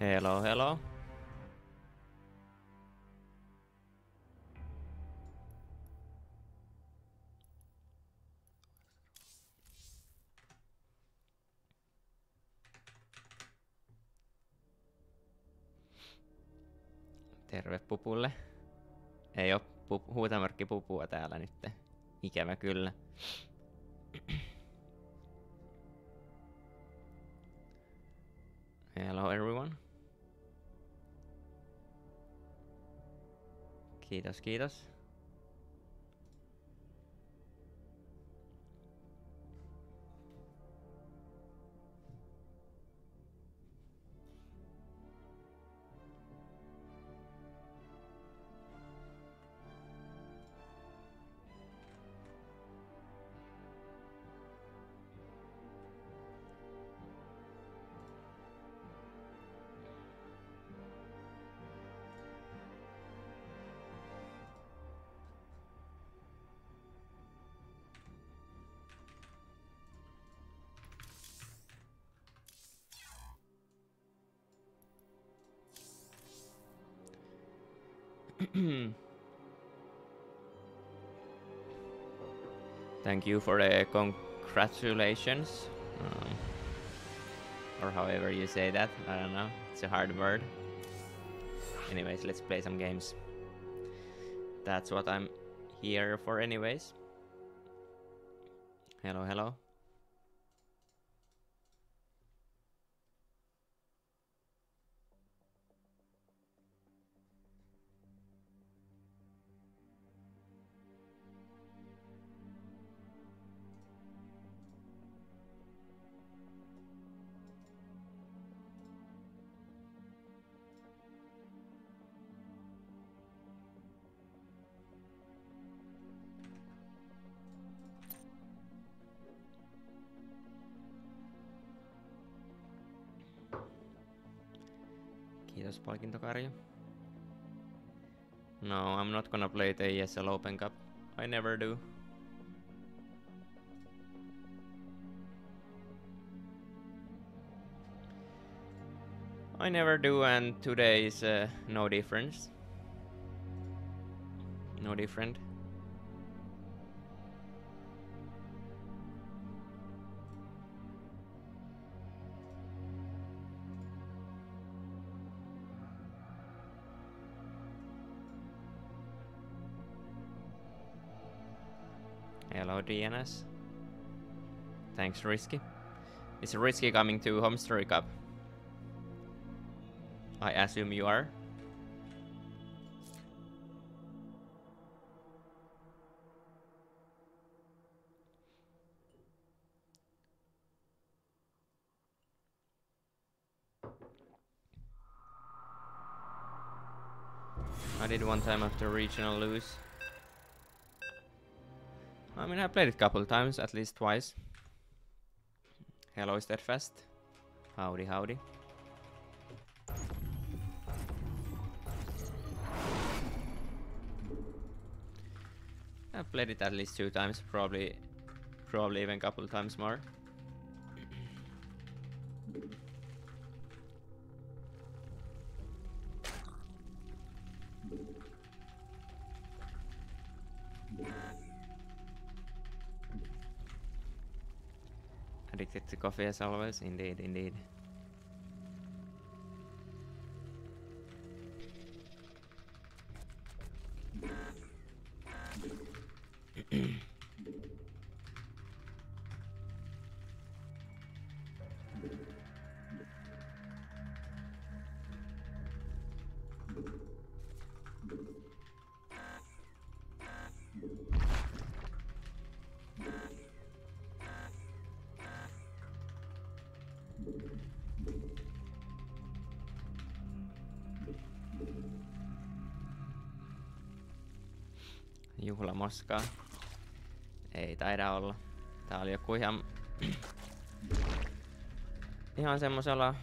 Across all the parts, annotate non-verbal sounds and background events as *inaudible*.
Hello, hello. Terve pupulle. Ei oo pu- huutamerkki pupua täällä nyt. Ikävä kyllä. Hello everyone. Quietos, quietos. Thank you for the congratulations. Um, or however you say that. I don't know. It's a hard word. Anyways, let's play some games. That's what I'm here for, anyways. Hello, hello. Palkintokarja. No, I'm not gonna play the ESL Open Cup. I never do. I never do, and today is uh, no difference. No different. Hello, DNS. Thanks, Risky. Is Risky coming to Homestory Cup? I assume you are. I did one time after regional lose. I mean, I played it a couple times, at least twice. Hello, Steadfast. Howdy, howdy. I've played it at least two times, probably, probably even a couple times more. Coffee as always, indeed, indeed. Juhlamoskaa. Ei taida olla. Tää oli joku ihan... *clears throat* ihan semmosella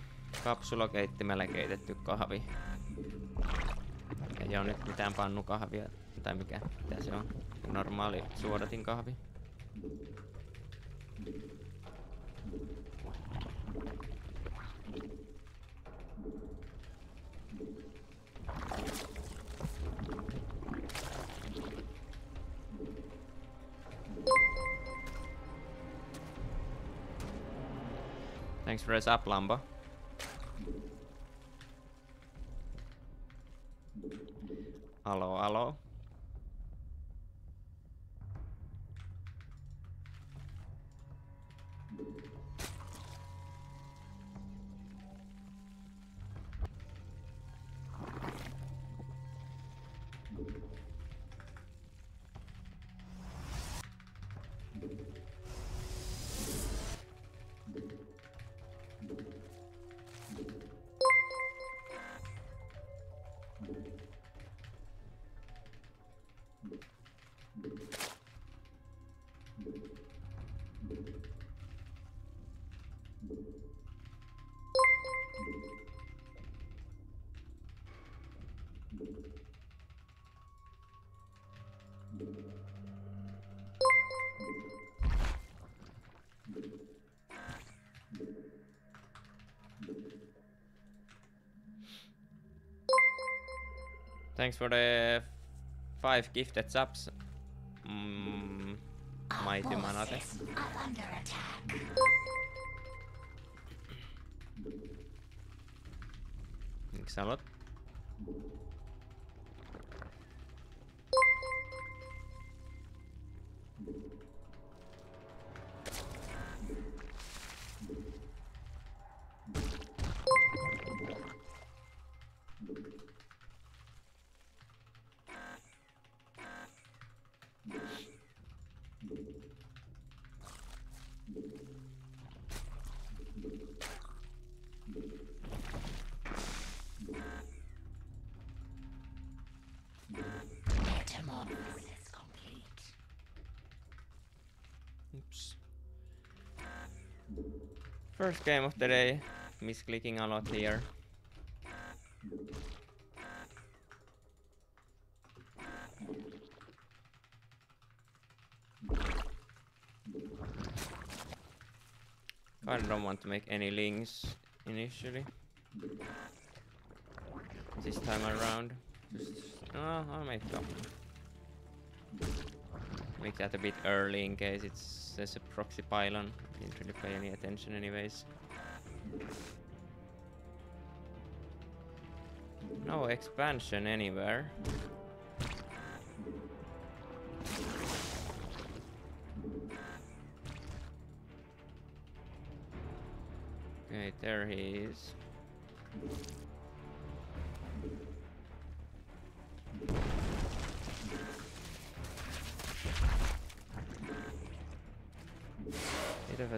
kapsulokeittimellä keitetty kahvi. Ei oo nyt mitään pannukahvia tai mikä, mitä se on. Normaali suodatin kahvi. Thanks for the sub, Lambo. Thanks for the five gifted subs. Mm, mighty Manate. Forces under attack. Thanks a lot. First game of the day. Misclicking a lot here. I don't want to make any lings initially. This time around. Just, oh, I'll make them. Make that a bit early in case it's there's a proxy pylon. Didn't really pay any attention anyways. No expansion anywhere. Okay, there he is.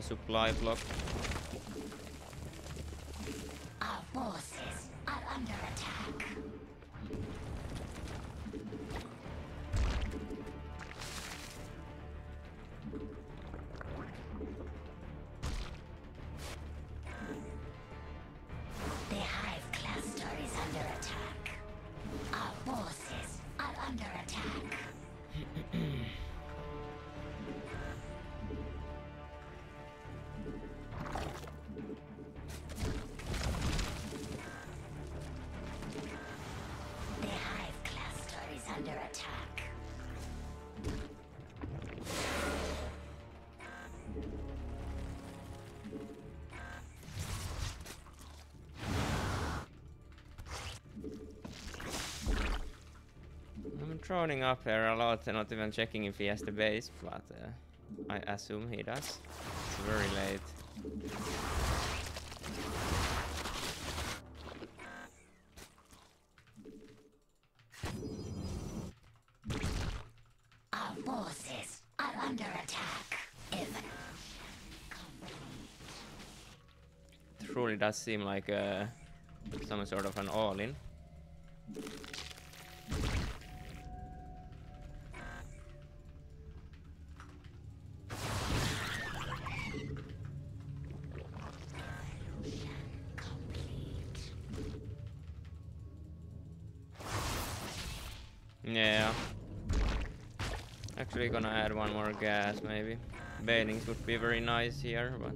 Supply block. Up here a lot and not even checking if he has the base, but uh, I assume he does. It's very late. Our forces are under attack. Even Truly does seem like uh, some sort of an all-in. More gas maybe. Banelings would be very nice here, but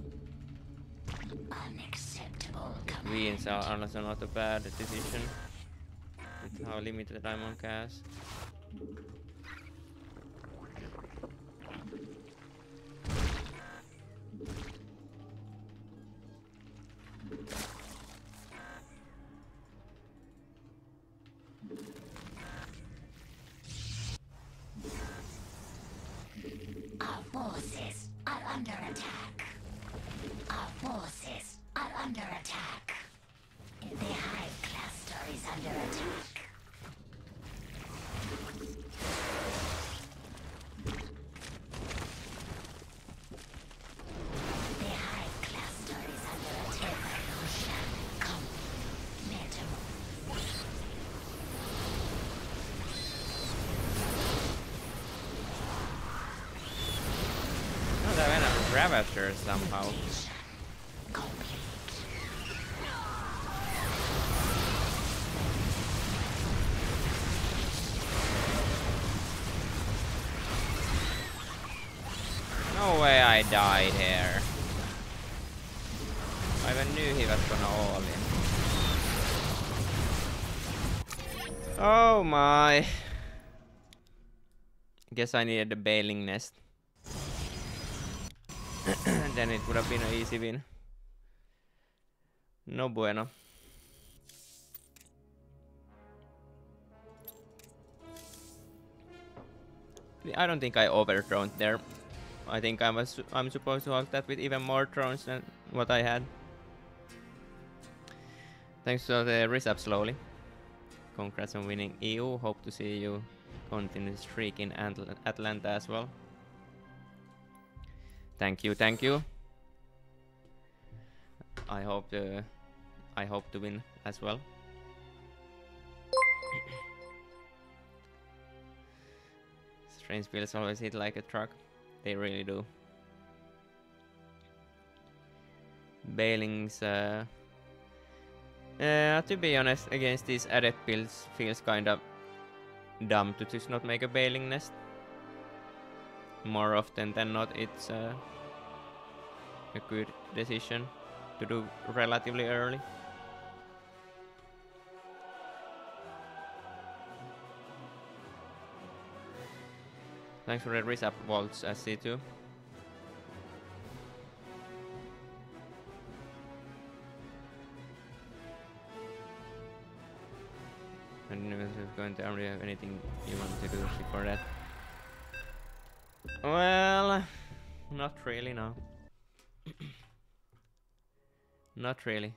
Unacceptable Beans are also not a bad decision. With how limited I'm on gas. Ravager somehow. No way I died here. I even knew he was gonna all in. Oh my. Guess I needed the baneling nest. Then it would have been an easy win. No bueno. I don't think I overthrown there. I think I was I'm supposed to hold that with even more drones than what I had. Thanks for the resub slowly. Congrats on winning EU. Hope to see you continue streak in Atl- Atlanta as well. Thank you, thank you. I hope I hope to win as well. *coughs* Strange builds always hit like a truck. They really do. Banelings uh, uh, to be honest, against these adept builds feels kind of dumb to just not make a baneling nest. More often than not, it's uh, a good decision to do relatively early. Thanks for the resub vaults, SC2. I don't know if you're going to have anything you want to do before that. Well, not really, no. *clears throat* not really.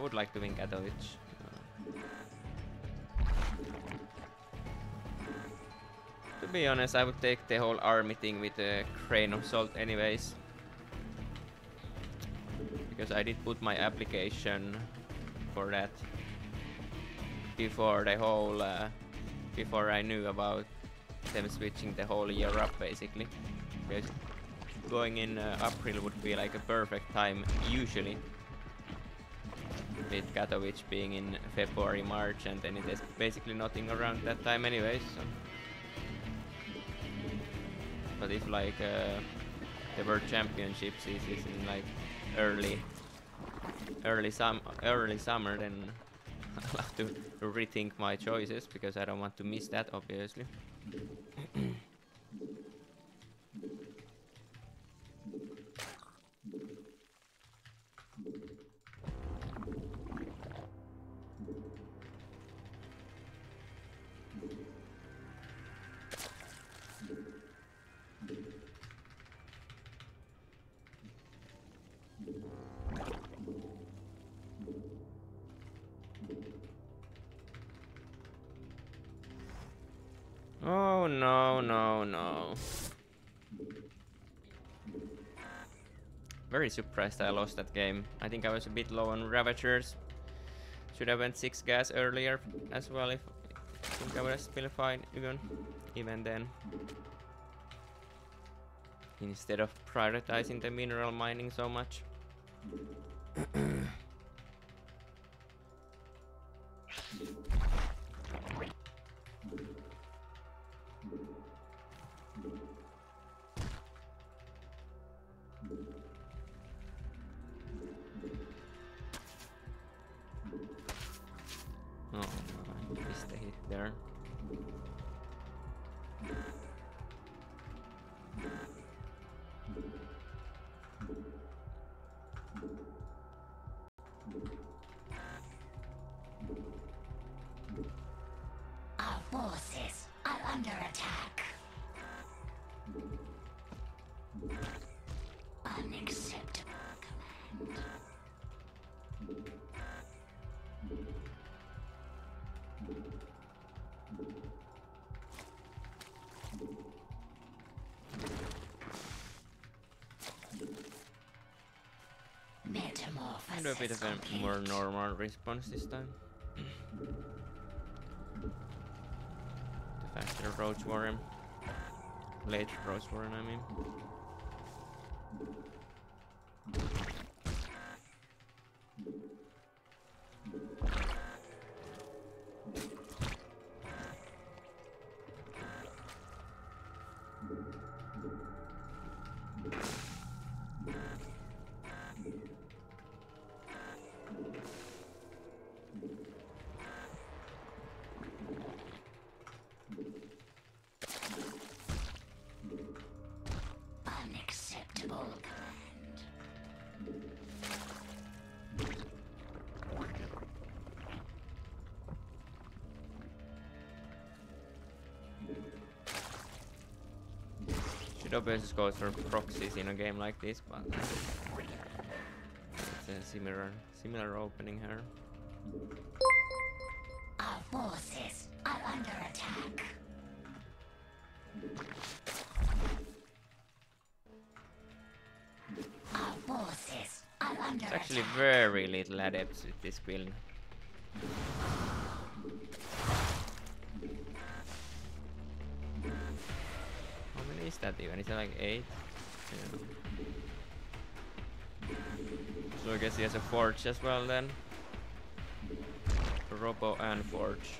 Would like to win Katowice. Uh, to be honest, I would take the whole army thing with a grain of salt anyways. Because I did put my application for that before the whole, uh, before I knew about them switching the whole year up basically. Because going in uh, April would be like a perfect time usually with Katowice being in February, March, and then is basically nothing around that time anyways. So. But if like uh, the World Championships is, is in like early, early sum, early summer, then *laughs* I'll have to rethink my choices because I don't want to miss that, obviously. Very surprised I lost that game. I think I was a bit low on Ravagers. Should have went 6 gas earlier as well if I think I would have been fine even, even then. Instead of prioritizing the mineral mining so much. *clears throat* Kind of a bit of a more normal response this time. the faster Roach Warren. Um, late Roach Warren, I mean. Obviously go for proxies in a game like this, but it's a similar similar opening here. Our forces are under attack. Our forces are under It's actually attack. very little adepts with this build. That even? Is it like eight? Yeah. So I guess he has a forge as well then. Robo and forge.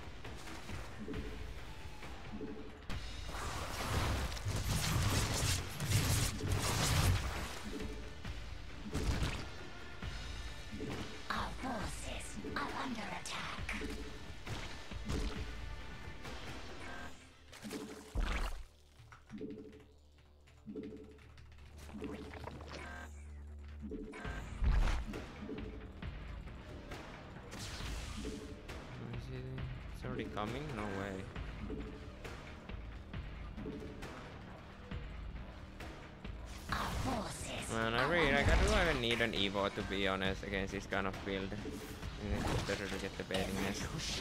To be honest against this kind of build. It's better to get the baneling nest.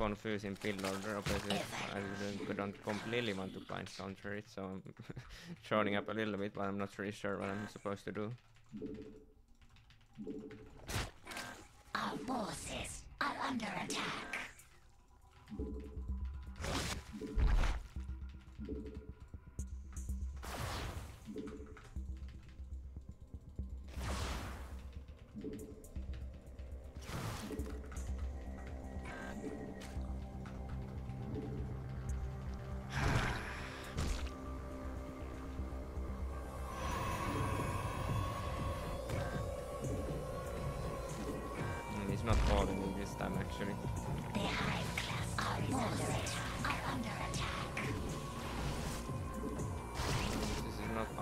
confusing build order, obviously. I don't- completely want to blind counter it, so Showing up a little bit, but I'm not really sure what I'm supposed to do.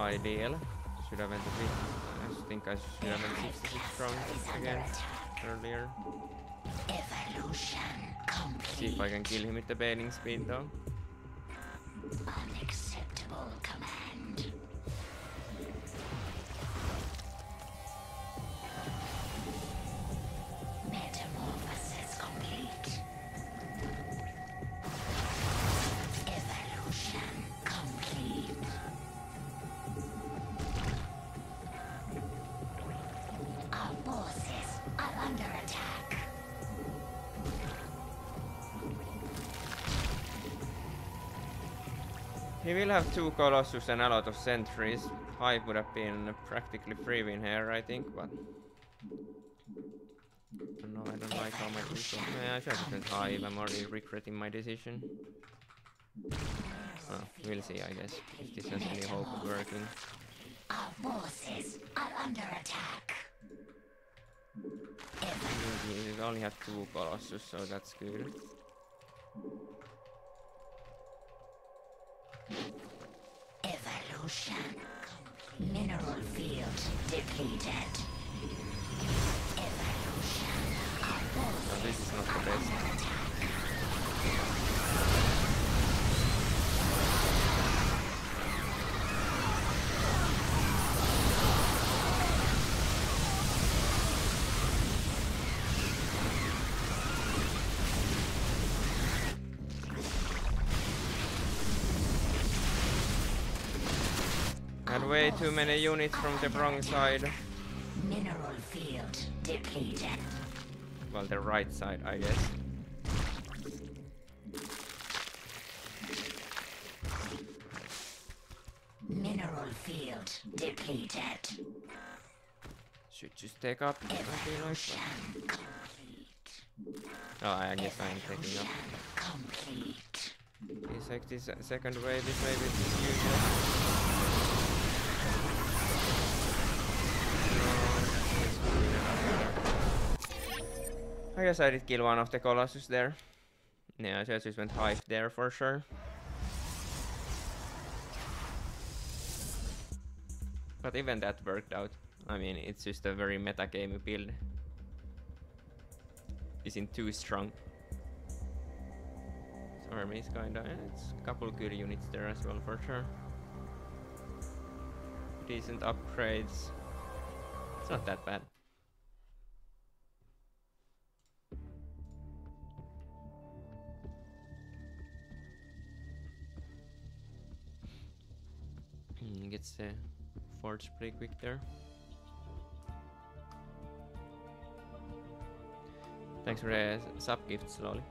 Is ideal. Should have went a bit. I think I should have went 66 strong again earlier. Evolution See if. I can kill him with the baneling speed though. Unacceptable He will have two Colossus and a lot of sentries. Hive would have been practically free win here, I think, but... No, I don't like how much this Yeah, I should have spent Hive, I'm already regretting my decision. We'll see, I guess, if this has any hope of working. Our forces are under attack. We only have two Colossus, so that's good. Evolution. Mineral field depleted. Evolution. Our No, this is not the best. Too many units from the wrong side. Mineral field depleted. Well, the right side, I guess. Mineral field depleted. Should just take up. I feel like. Evolution complete. Oh, I guess I'm taking up. Complete. This uh, second wave is maybe I guess I did kill one of the Colossus there. Yeah, I just went Hive there for sure. But even that worked out. I mean, it's just a very meta game build. Isn't too strong. So army is kinda, eh, it's a couple good units there as well for sure. Decent upgrades. It's not that bad. Mm, Gets the forge pretty quick there. Thanks for the sub gift, slowly.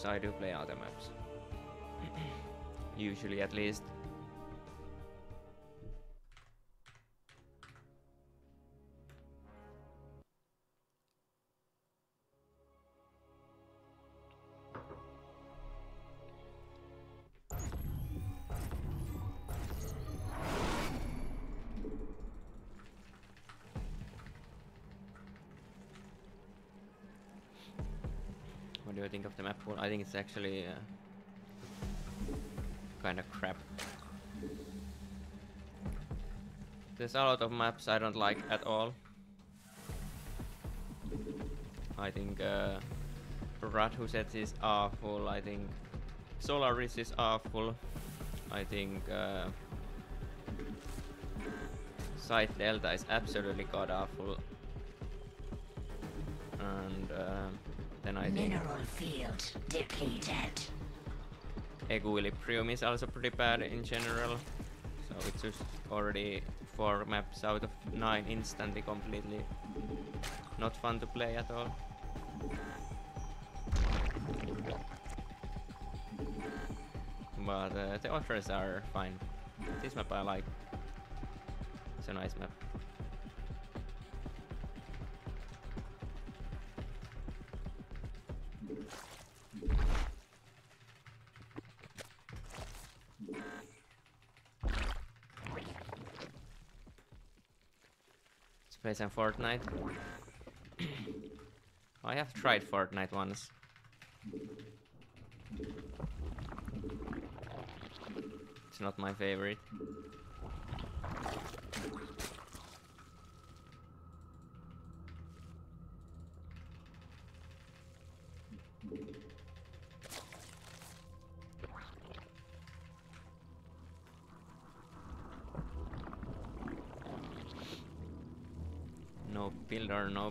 Maps? I do play other maps. *clears throat* Usually, at least. It's actually uh, kind of crap. There's a lot of maps I don't like at all. I think uh, Radhuset is awful. I think Solaris is awful. I think uh, Site Delta is absolutely god awful. And uh, then I think Mineral field depleted. Equilibrium is also pretty bad in general. So it's just already four maps out of nine instantly completely not fun to play at all. But uh, the others are fine. This map I like. It's a nice map. Play some Fortnite. *clears throat* I have tried Fortnite once. It's not my favorite.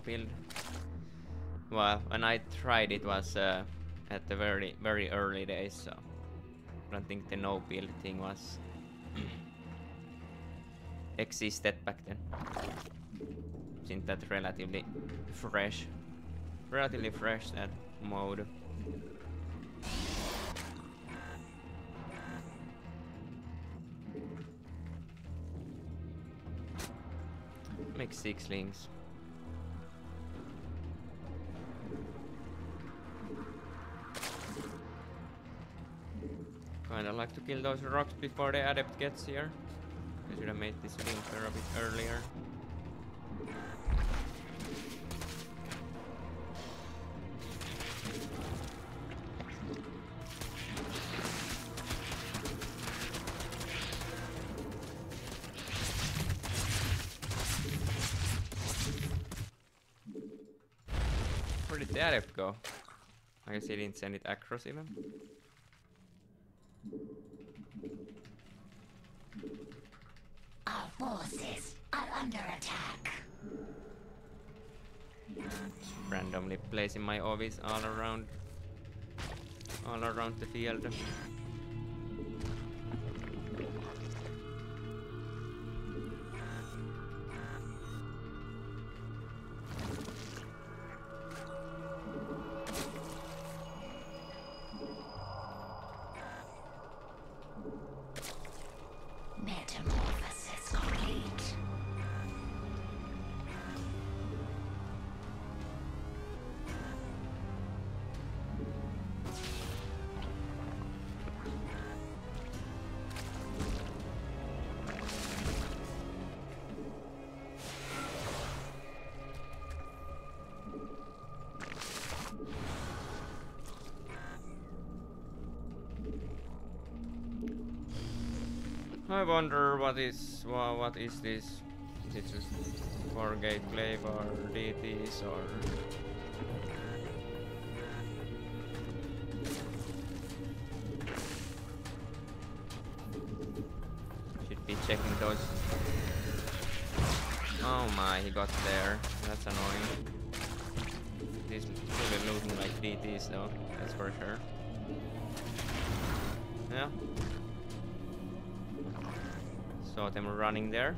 Build. Well, when I tried it was uh, at the very very early days, so I don't think the no build thing was *clears throat* existed back then. Since that relatively fresh, relatively fresh that mode. Make six lings. Kill those rocks before the adept gets here. I should have made this linker a bit earlier. Where did the adept go? I guess he didn't send it across even. Our forces are under attack. My ovis all around all around the field. Wonder what is wha what is this? Is it just for Gateclave or DTs or should be checking those. Oh my, he got there. That's annoying. He's really looking like DTs though, that's for sure. Yeah. Them running there.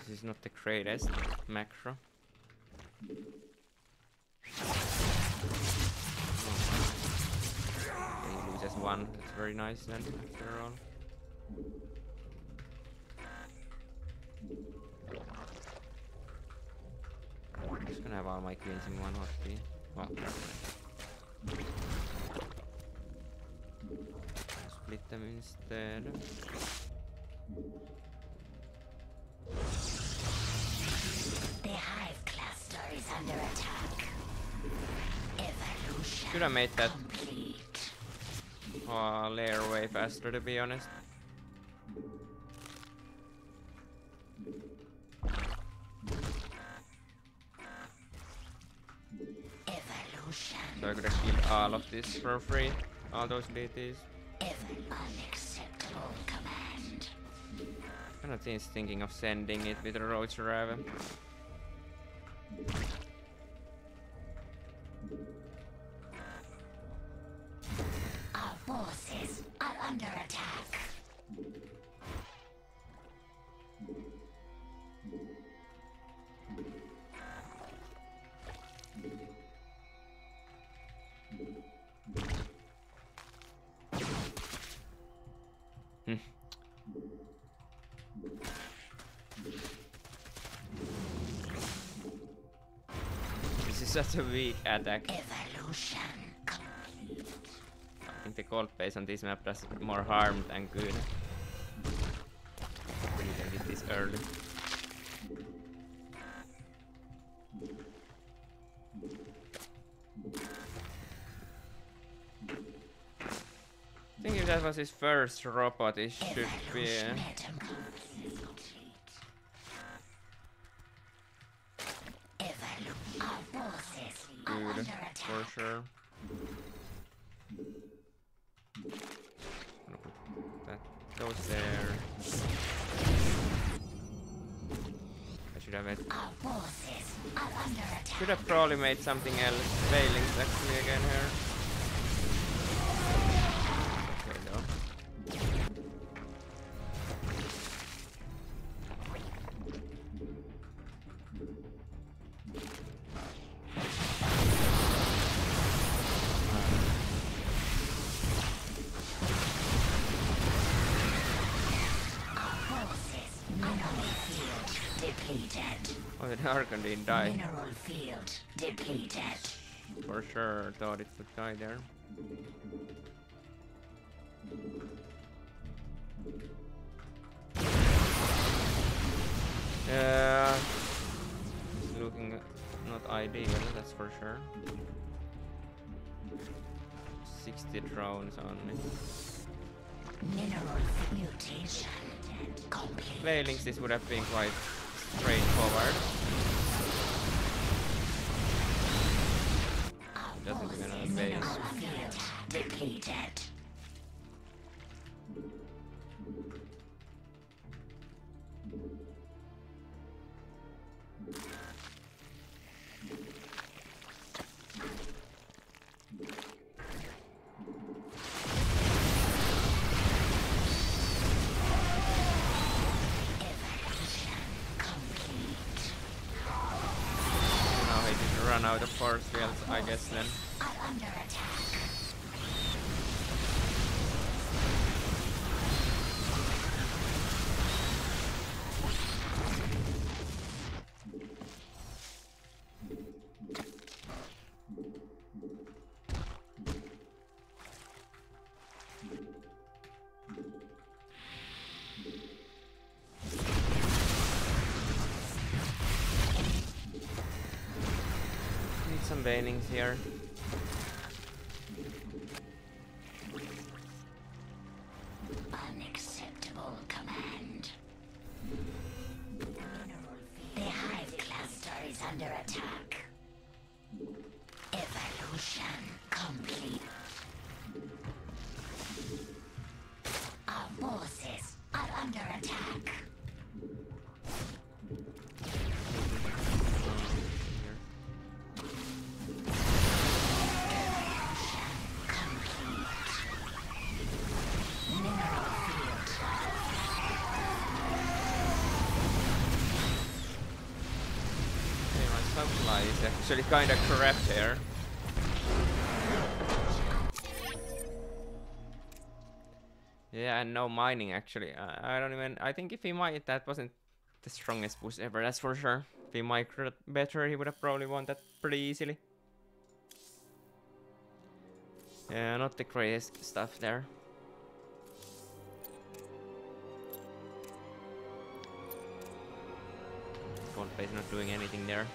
This is not the greatest macro. Nice then. I'm just gonna have all my queens in one hotkey. Well. Split them instead. The hive cluster is under attack. Evolution Should have made that. Uh, Lair way faster, to be honest. Evolution. So I could have killed all of this for free. All those DTs. Command. Kind of things thinking of sending it with a Roach Raven. Attack. Evolution complete. I think the cold base on this map does more harm than good. You can hit this early. I think if that was his first robot, it should be. Uh, for sure. That goes there. I should have it. Our forces are under attack. Should have probably made something else. Failings actually again here. Darkon didn't die. Mineral field depleted. For sure, thought it would die there. Yeah, it's looking not ideal, that's for sure. 60 drones on me. Mineral mutation complete. Failings, this would have been quite straightforward. Doesn't even have a forces base. depleted. Some here. Actually kinda crap here. Yeah, and no mining actually. I, I don't even. I think if he might, that wasn't the strongest boost ever. That's for sure. If he microed better, he would have probably won that pretty easily. Yeah, not the greatest stuff there. Coldplay's not doing anything there.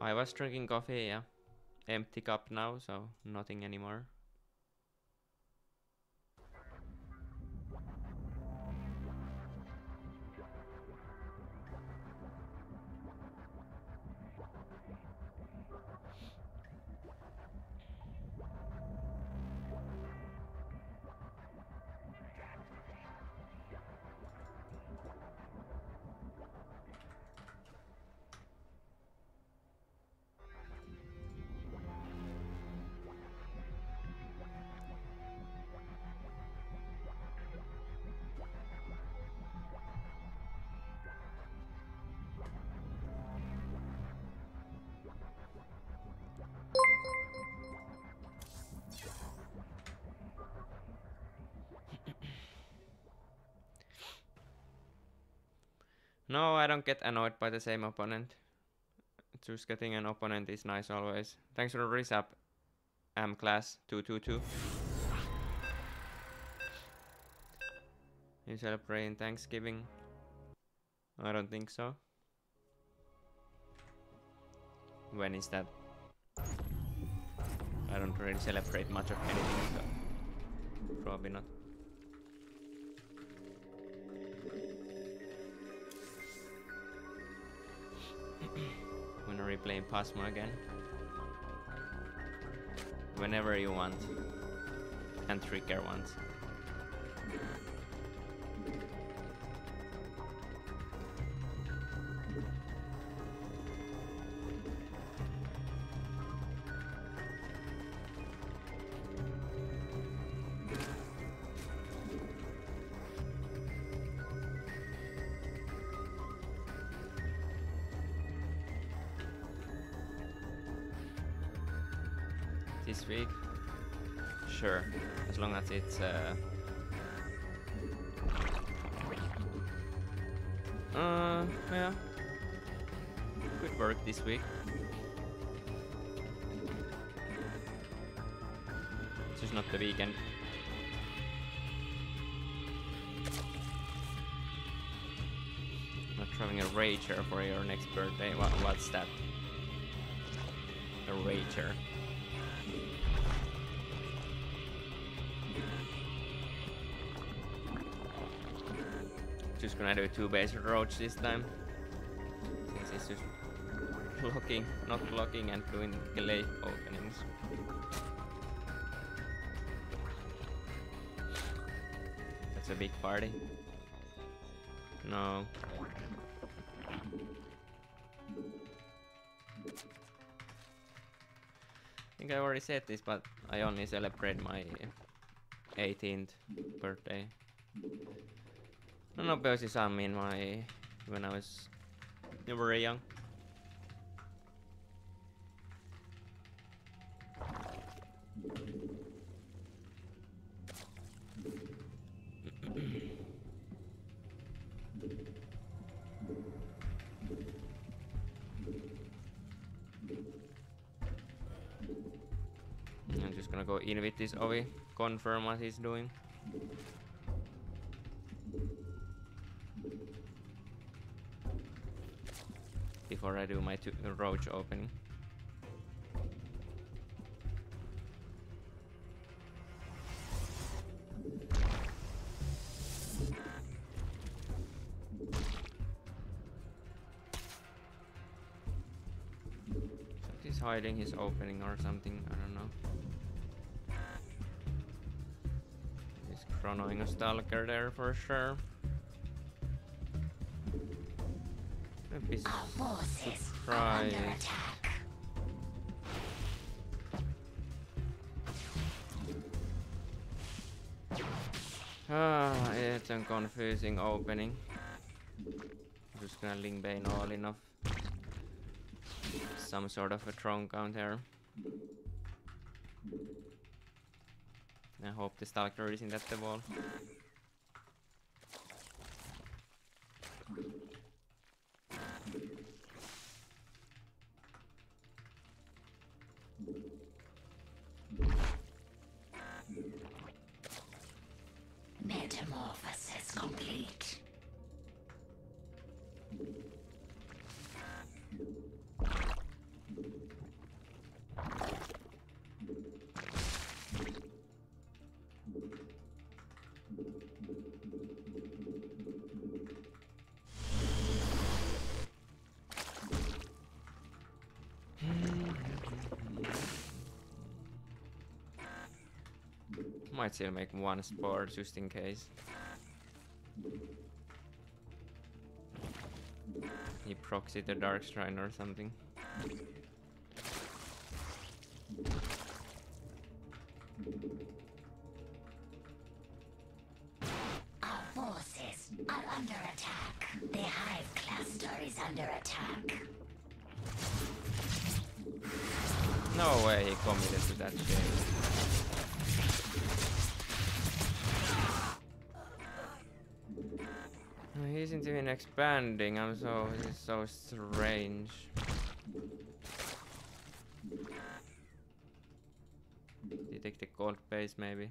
I was drinking coffee, yeah. Empty cup now, so nothing anymore. No, I don't get annoyed by the same opponent. Just getting an opponent is nice always. Thanks for the resub, M class 222. You celebrating Thanksgiving? I don't think so. When is that? I don't really celebrate much of anything, so probably not. Playing Pasmo again? Whenever you want. And trigger once. Rager for your next birthday. What, what's that? A rager. Just gonna do two base roach this time. Since it's just blocking, not blocking and doing delay openings. That's a big party. No. Said this, but I only celebrate my 18th birthday. No nopeusisami my when I was very young. In with this Ovi, confirm what he's doing. Before I do my roach opening. Hiding his opening or something, I don't know. Chronoing a stalker there for sure. I'd be Our forces are under surprised. Ah, it's a confusing opening. I'm just gonna link Bane all enough. Some sort of a throne counter. I hope the Stalker isn't at the wall. Might still make one spore just in case. He proxy the Dark Shrine or something. Expanding. I'm so is so strange. Detect the cold base maybe.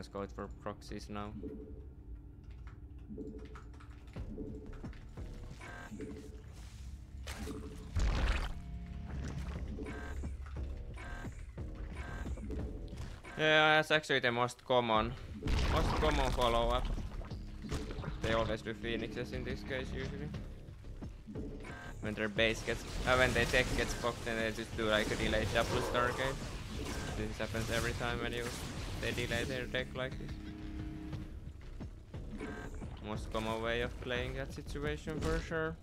Just gonna scout for proxies now. Yeah, that's actually the most common, most common follow-up. They always do phoenixes in this case usually. When their base gets, uh, when their deck gets fucked, then they just do like a delayed double stargate. This happens every time when you they delay their deck like this. Most common way of playing that situation for sure.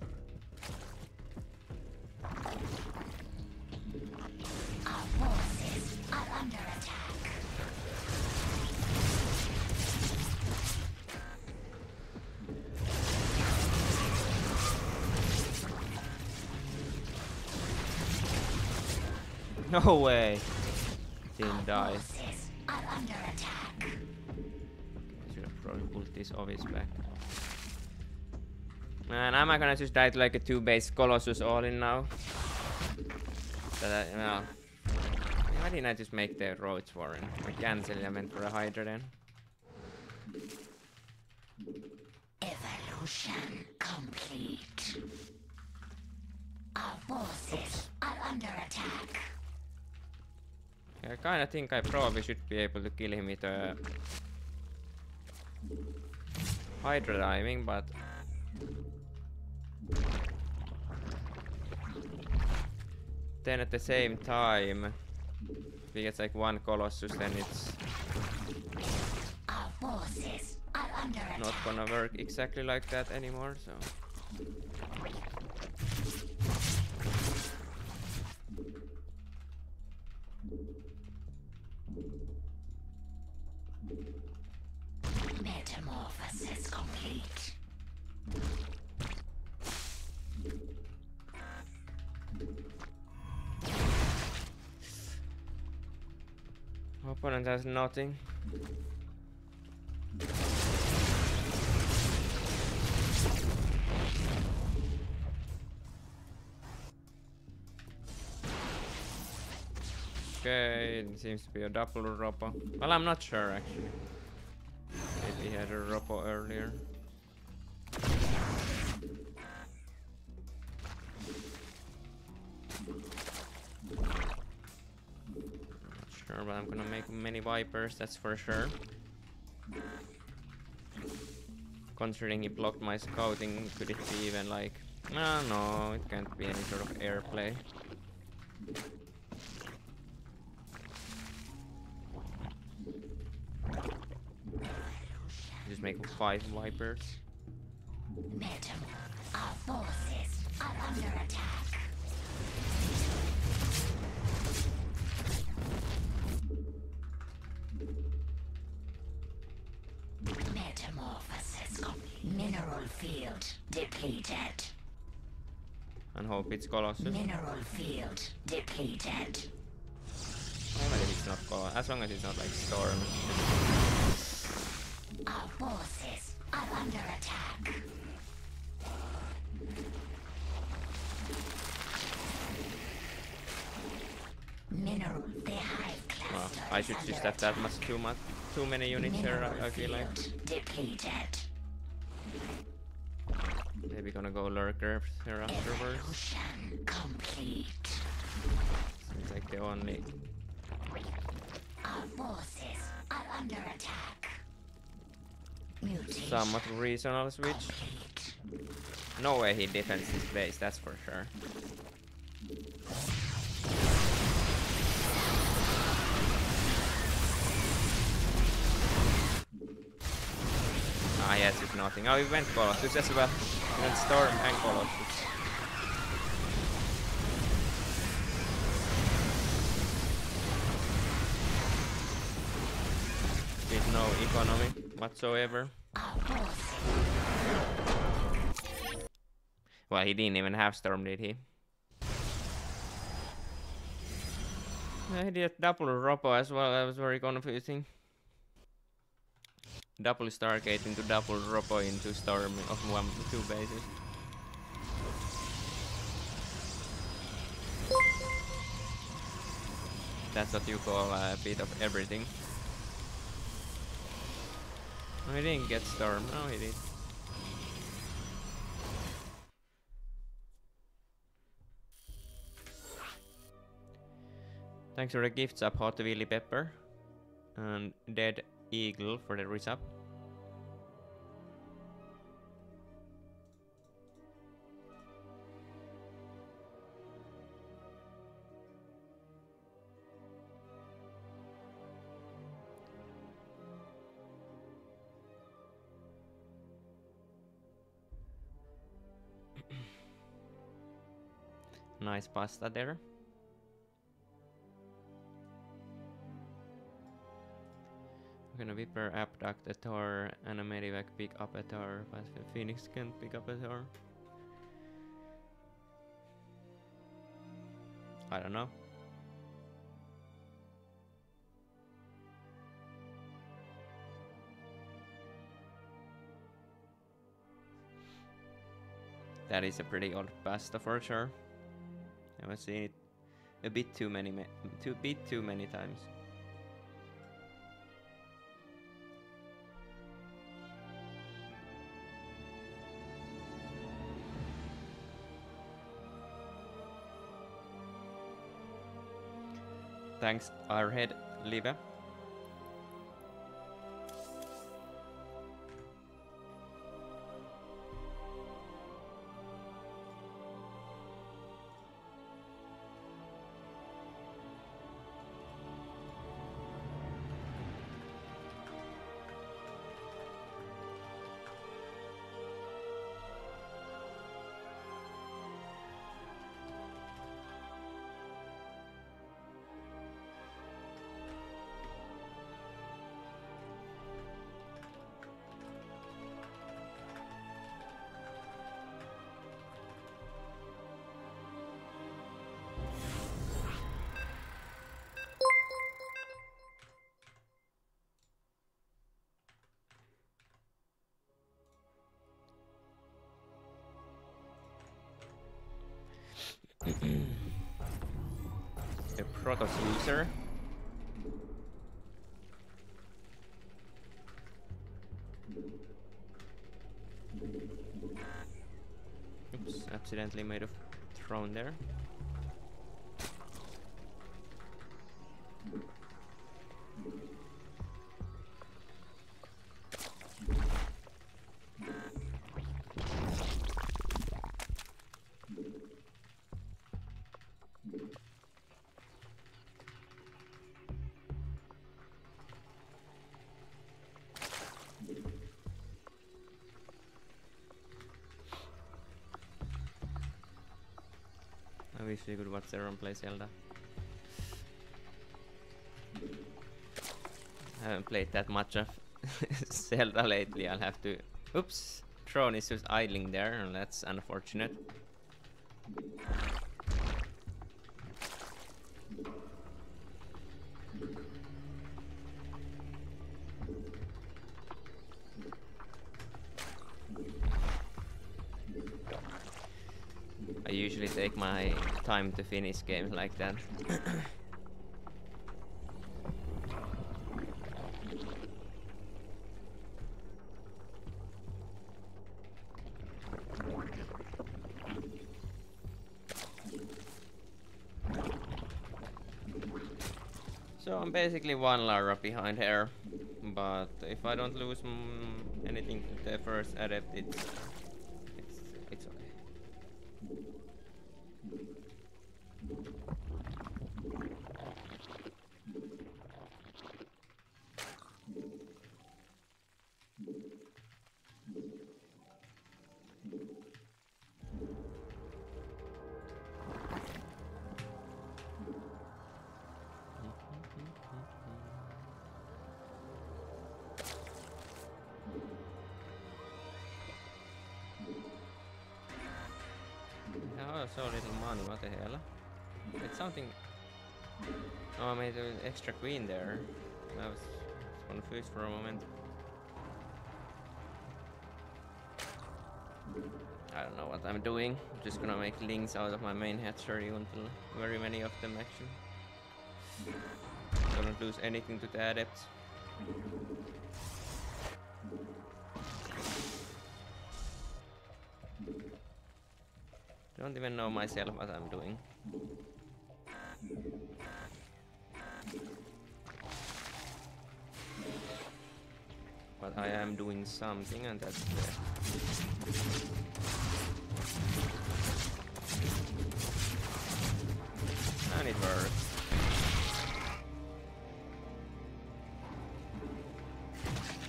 No way! Didn't die. Have probably pulled this obvious back. Man, am I gonna just die to like a two base Colossus all in now? That I, uh, well, why didn't I just make the roads for him? I cancel I meant for a Hydra then. Evolution complete. Our forces are under attack. I kinda think I probably should be able to kill him with a Hydra diving, but then at the same time, if he gets like one Colossus, then it's Our forces are under not gonna work exactly like that anymore, so. Opponent has nothing. Okay, it seems to be a double Robo. Well, I'm not sure actually. Maybe he had a Robo earlier. Sure, but I'm gonna make many Vipers, that's for sure. Considering he blocked my scouting, could it be even like... No, no, it can't be any sort of airplay. Just make five Vipers. Our forces are under attack. Metamorphosis. Mineral field depleted. And hope it's Colossus. Mineral field depleted. Even if it's not Colossus, as long as it's not like Storm. Our forces are under attack. Mineral, the hive Well. I should just have that much too much too many units here. I, feel like depleted. maybe gonna go lurker here afterwards. Evolution complete. Seems like the only Our forces are under attack. Mutation somewhat reasonable switch. complete. No way he defends his base, that's for sure. Ah, yes, it's nothing. Oh, went Colossus as well. He went Storm and Colossus. With no economy whatsoever. Well, he didn't even have Storm, did he? Yeah, he did double Robo as well, that was very confusing. Double Stargate into double Robo into Storm of one, two bases. That's what you call a bit of everything. No, he didn't get storm. No, he did. Thanks for the gifts up, Hot Willy Pepper. And Dead Eagle for the resub. *coughs* nice pasta there. Gonna Viper abduct a Thor and a Medivac pick up a Thor, but Phoenix can't pick up a Thor. I don't know. That is a pretty old pasta for sure. I've seen it a bit too many, too bit too many times. Thanks, Airhead Live. User. Oops, accidentally made a throne there. Wish we could watch everyone play Zelda. I haven't played that much of *laughs* Zelda lately, I'll have to... Oops! Throne is just idling there, and that's unfortunate. Time to finish games like that. so I'm basically one Lara behind here, but if I don't lose anything to the first adept, it's extra queen there. I was confused for a moment. I don't know what I'm doing. I'm just gonna make lings out of my main hatchery until very many of them actually. Don't lose anything to the adepts. Don't even know myself what I'm doing. I am doing something and that's there. And it works.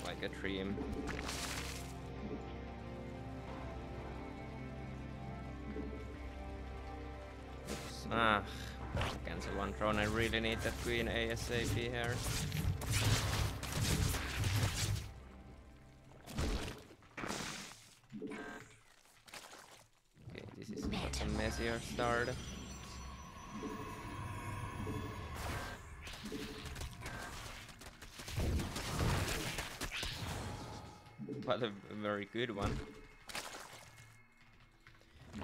Like a dream. Ah, cancel one drone. I really need that queen ASAP here. But a very good one.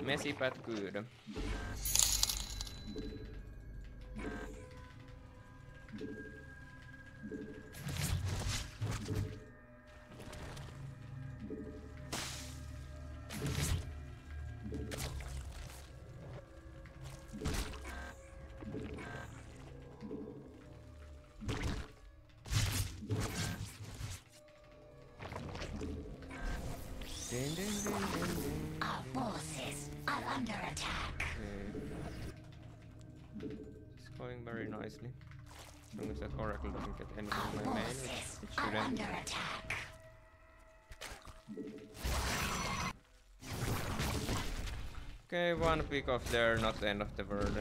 Messy but good. One pick off there, not the end of the world.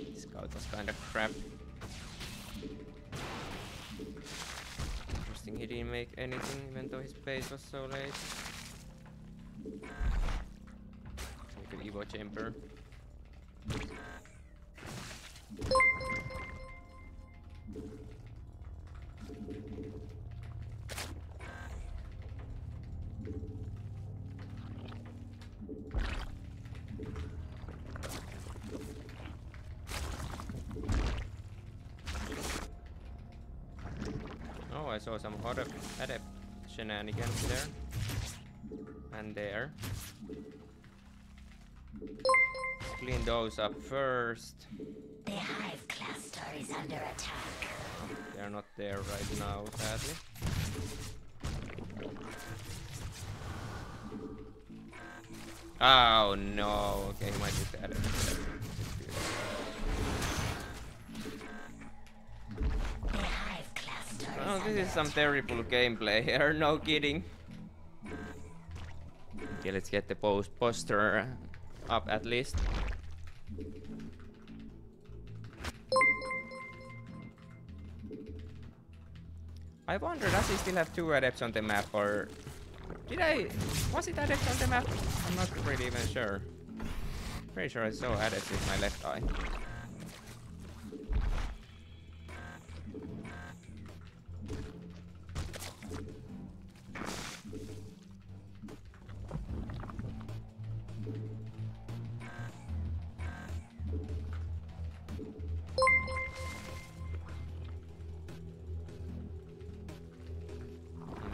This scout was kinda crap. Interesting, he didn't make anything even though his base was so late. We could Evo chamber. I saw some hot adept shenanigans there. And there. Let's clean those up first. The hive cluster is under attack. They're not there right now, sadly. Oh no, this is some terrible gameplay here, no kidding. Okay, let's get the post poster up at least. I wonder, does he still have two adepts on the map or did I was it adepts on the map? I'm not really even sure. Pretty sure I saw adepts with my left eye.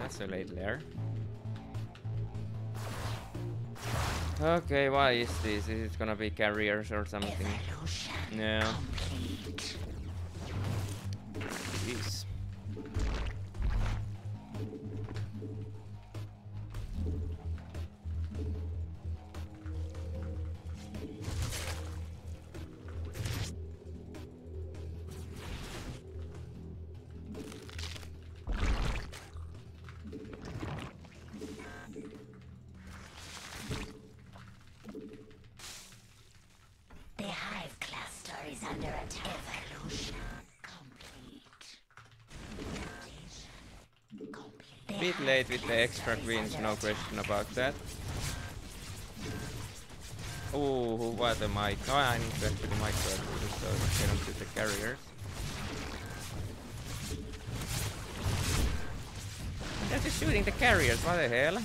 That's a late lair. Okay, why is this? Is it gonna be carriers or something? Evolution Yeah, complete. With the extra under no question about that. Oh, what a mic. Oh, I need to actually mic so they don't shoot the carriers. They're just shooting the carriers, what the hell?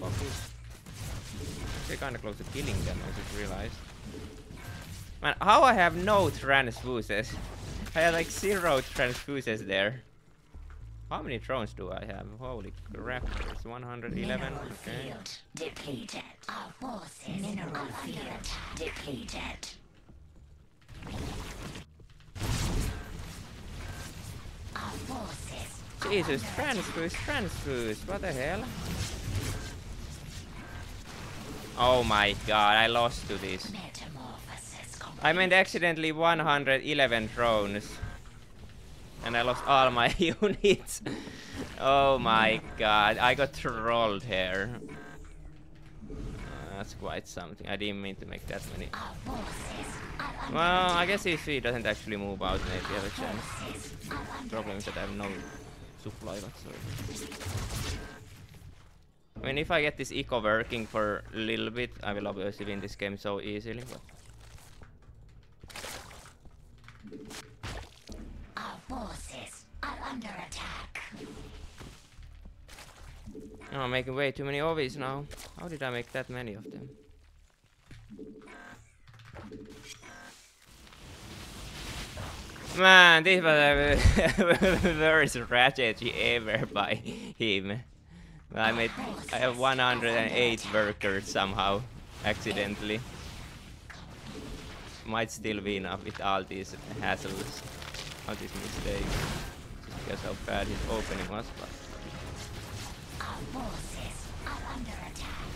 Focus. They're kinda close to killing them, I just realized. Man, how I have no transfuses? I have like zero transfuses there. How many drones do I have? Holy crap, there's 111. Mineral Okay. field depleted. Our forces mineral field depleted. Our forces Jesus, transfuse, transfuse, what the hell? Oh my god, I lost to this. I meant accidentally 111 drones. And I lost all my *laughs* units. oh my god, I got trolled here. Uh, that's quite something. I didn't mean to make that many. Well, I guess if he doesn't actually move out, maybe I have a chance. Problem is that I have no supply whatsoever. I mean, if I get this eco working for a little bit, I will obviously win this game so easily. But forces are under attack. Oh, I'm making way too many OVs now. How did I make that many of them? Man, this was the *laughs* worst strategy ever by him. I made I have 108 workers somehow, accidentally. Might still win up with all these hassles, all these mistakes. Just guess how bad his opening was, but Our forces are under attack.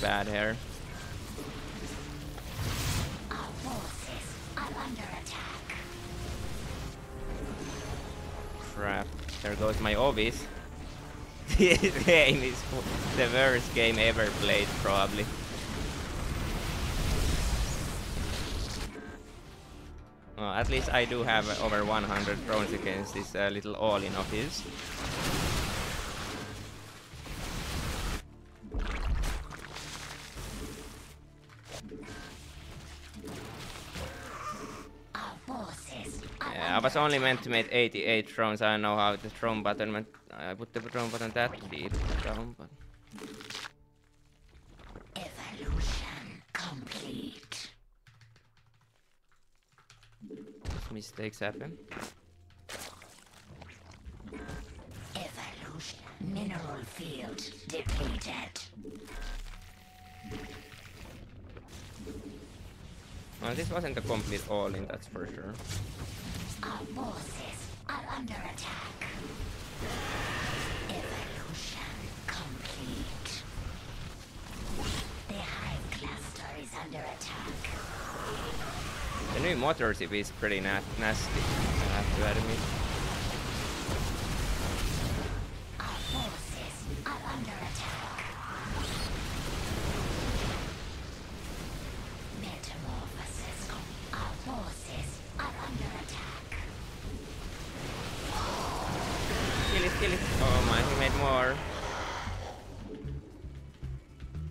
Bad attack. Crap. There goes my obis. *laughs* this game is the worst game ever played, probably. Well, at least I do have uh, over 100 drones against this uh, little all-in of his. I was only meant to make 88 drones. I don't know how the drone button went. I put the drone button that deep down, but evolution complete. mistakes happen. Evolution mineral field depleted. Well, this wasn't a complete all-in, that's for sure. Our forces are under attack. Evolution complete. The hive cluster is under attack. The new mothership is pretty na nasty, I have to admit. Oh my, he made more.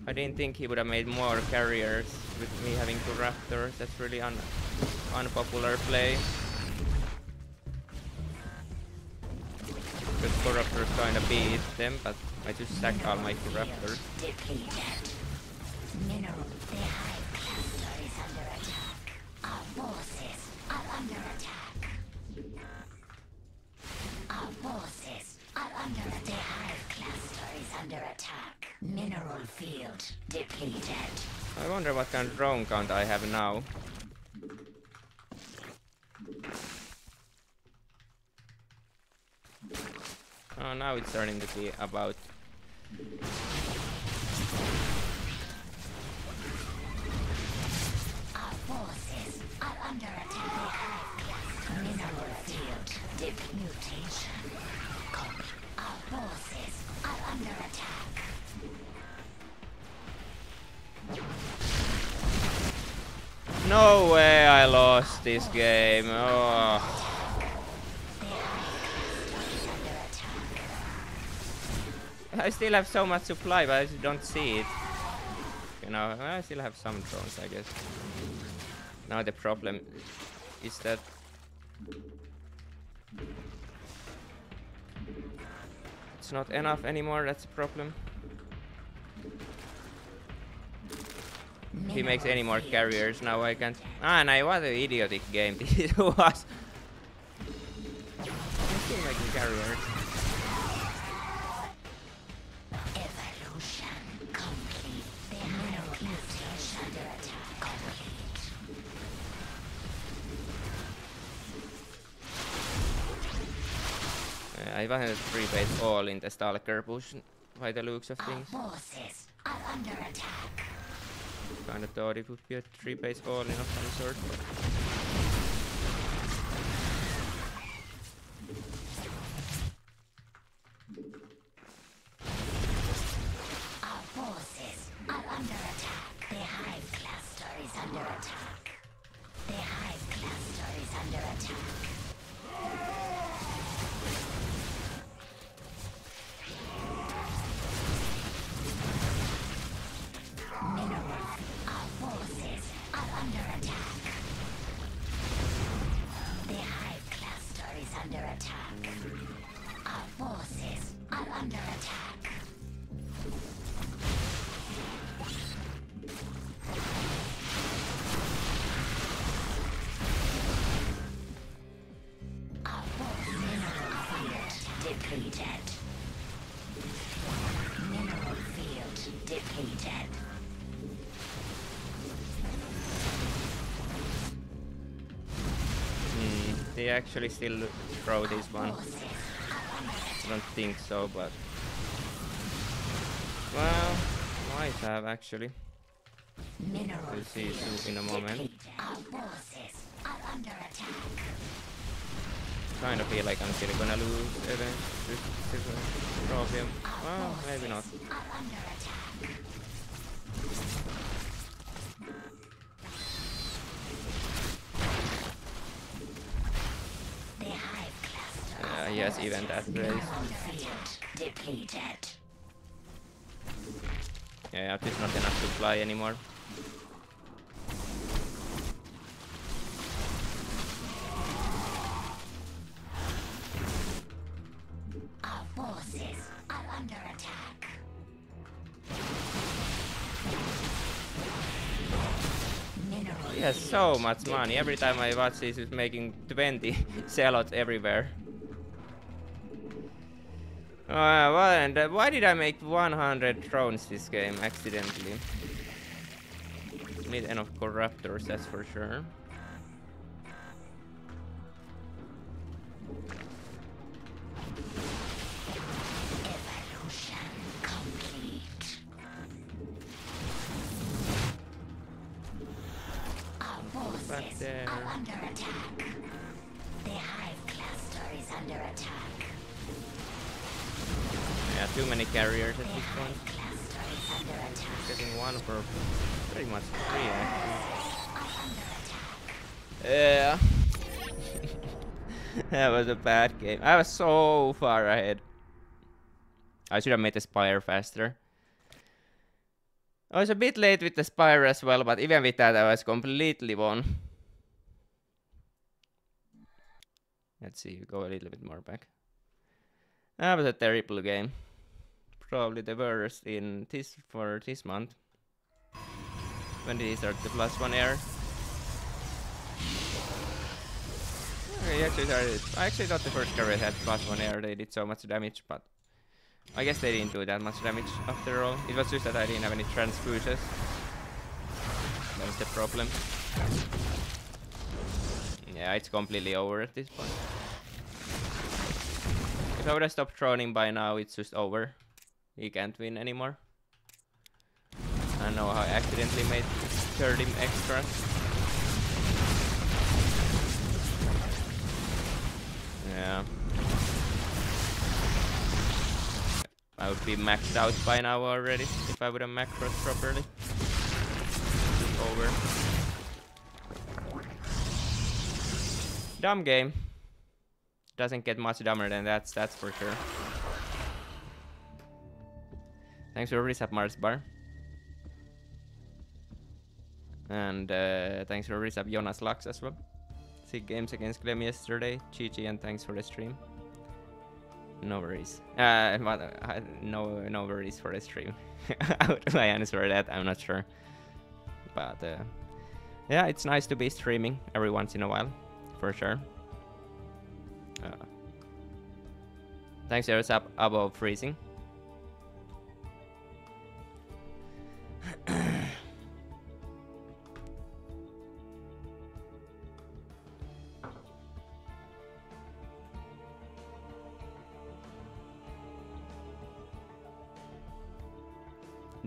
I didn't think he would have made more carriers with me having two raptors. That's really un unpopular play. Because corruptors kinda beat them, but I just sacked all my corruptors. What kind of drone count I have now. Oh, now it's starting to be about Our forces are under attack. Mineral field dip mutation. Our forces No way I lost this game. Oh. I still have so much supply, but I just don't see it. You know, I still have some drones, I guess. Now the problem is that it's not enough anymore, that's the problem. He makes any more carriers, now I can't... Ah, and I what an idiotic game *laughs* this was. I'm still making carriers. Evolution complete. The high mutation under attack. I three base all in the Stalker push by the looks of things. Our forces are under attack. Kinda thought it would be a three base all in of some sort. Mineral field depleted. Mineral field depleted. They actually still throw this one. I don't think so, but... Well, might have actually. mineral We'll see soon in a moment. Our forces are under attack. Kind of feel like I'm still gonna lose eventually. This is a problem. Well, maybe not. Uh, yes, even that race. Mineral field depleted. Yeah, there's not enough supply anymore. Our forces are under attack. Mineral He has so much money. Every time I watch this, he's making 20 *laughs* zealots everywhere. Uh, well, and uh, why did I make 100 drones this game accidentally? Need enough corruptors, that's for sure. Back there. are under attack. The hive cluster is under attack. Yeah, too many carriers at this point. Getting one for pretty much free, actually. Yeah. *laughs* that was a bad game. I was so far ahead. I should have made the Spire faster. I was a bit late with the Spire as well, but even with that I was completely won. Let's see, go a little bit more back. That was a terrible game. Probably the worst in this for this month. When did he start the plus one air? Okay, actually. I actually thought the first carrier had plus one air. They did so much damage, but I guess they didn't do that much damage after all. It was just that I didn't have any transfuses. That was the problem. Yeah, it's completely over at this point. If I would have stopped droning by now, it's just over. He can't win anymore. I know how I accidentally made 30 extras. Yeah. I would be maxed out by now already if I would have macroed properly. Over. Dumb game. Doesn't get much dumber than that, that's for sure. Thanks for resub Mars Bar. And uh, thanks for resub Jonas Lux as well. See games against Glenn yesterday. GG and thanks for the stream. No worries. Uh, but, uh, no, no worries for the stream. How *laughs* do I answer that? I'm not sure. But uh, yeah, it's nice to be streaming every once in a while, for sure. Uh, thanks, Eros up above freezing.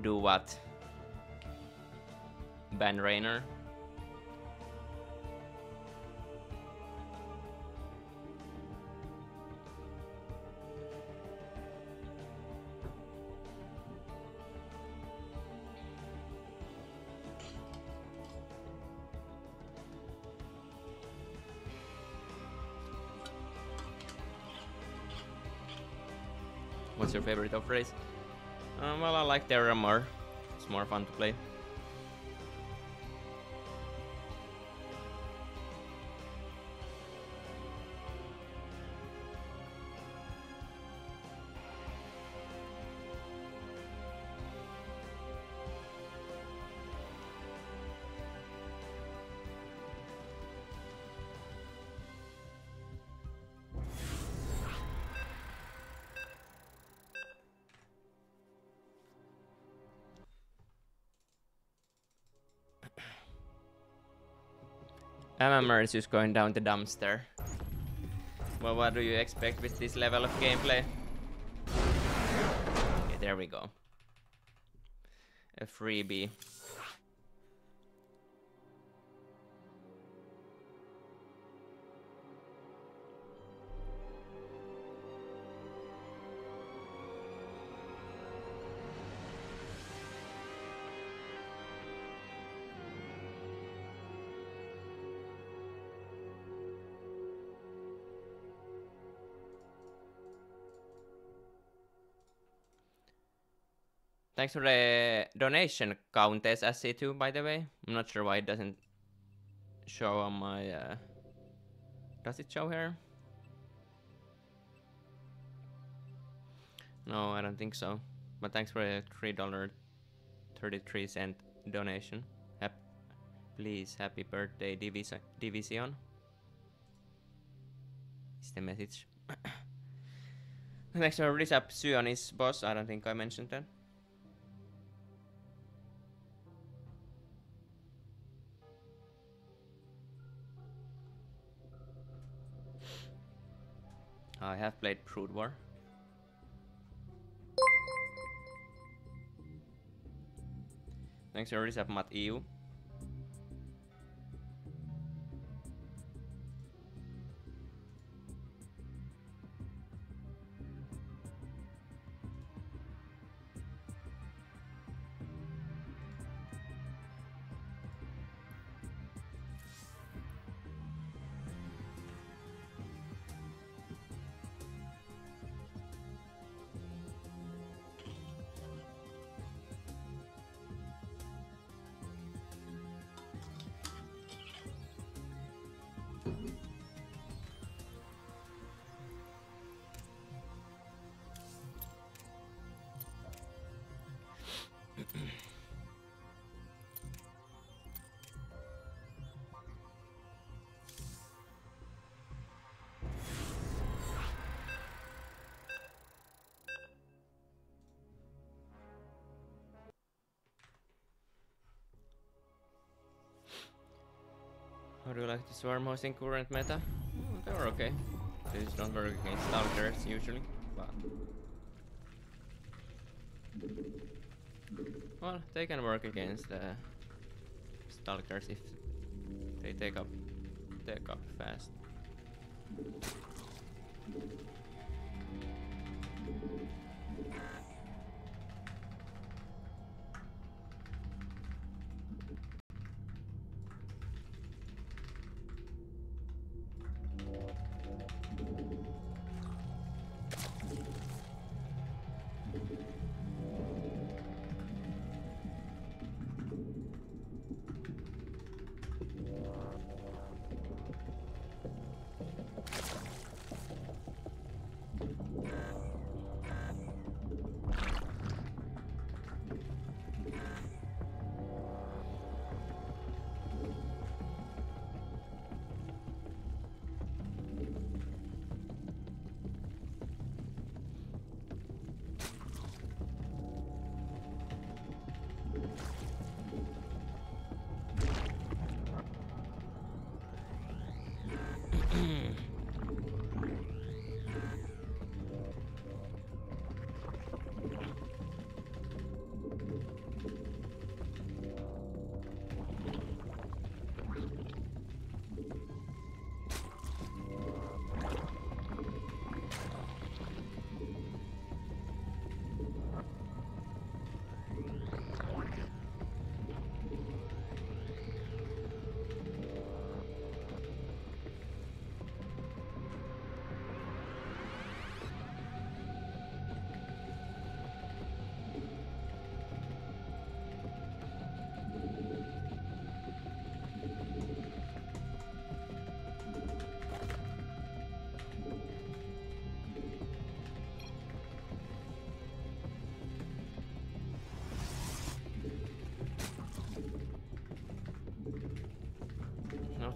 Do what? Ben Rayner. Favorite of race? Um, well, I like Terran more. It's more fun to play. MMR is just going down the dumpster. Well, what do you expect with this level of gameplay? Okay, there we go. A freebie. Thanks for the donation, Countess SC2, by the way. I'm not sure why it doesn't show on my... Uh... Does it show here? No, I don't think so. But thanks for the $3.33 donation. Please, happy birthday, Divis Division. Is the message. *coughs* Next one, release up Sionis boss. I don't think I mentioned that. I have played Brood War. Thanks for resub Matt EU. How do you like the swarm hosting current meta? Mm, they were okay. They don't work against stalkers usually, but... Well, they can work against uh, stalkers if they take up take up fast.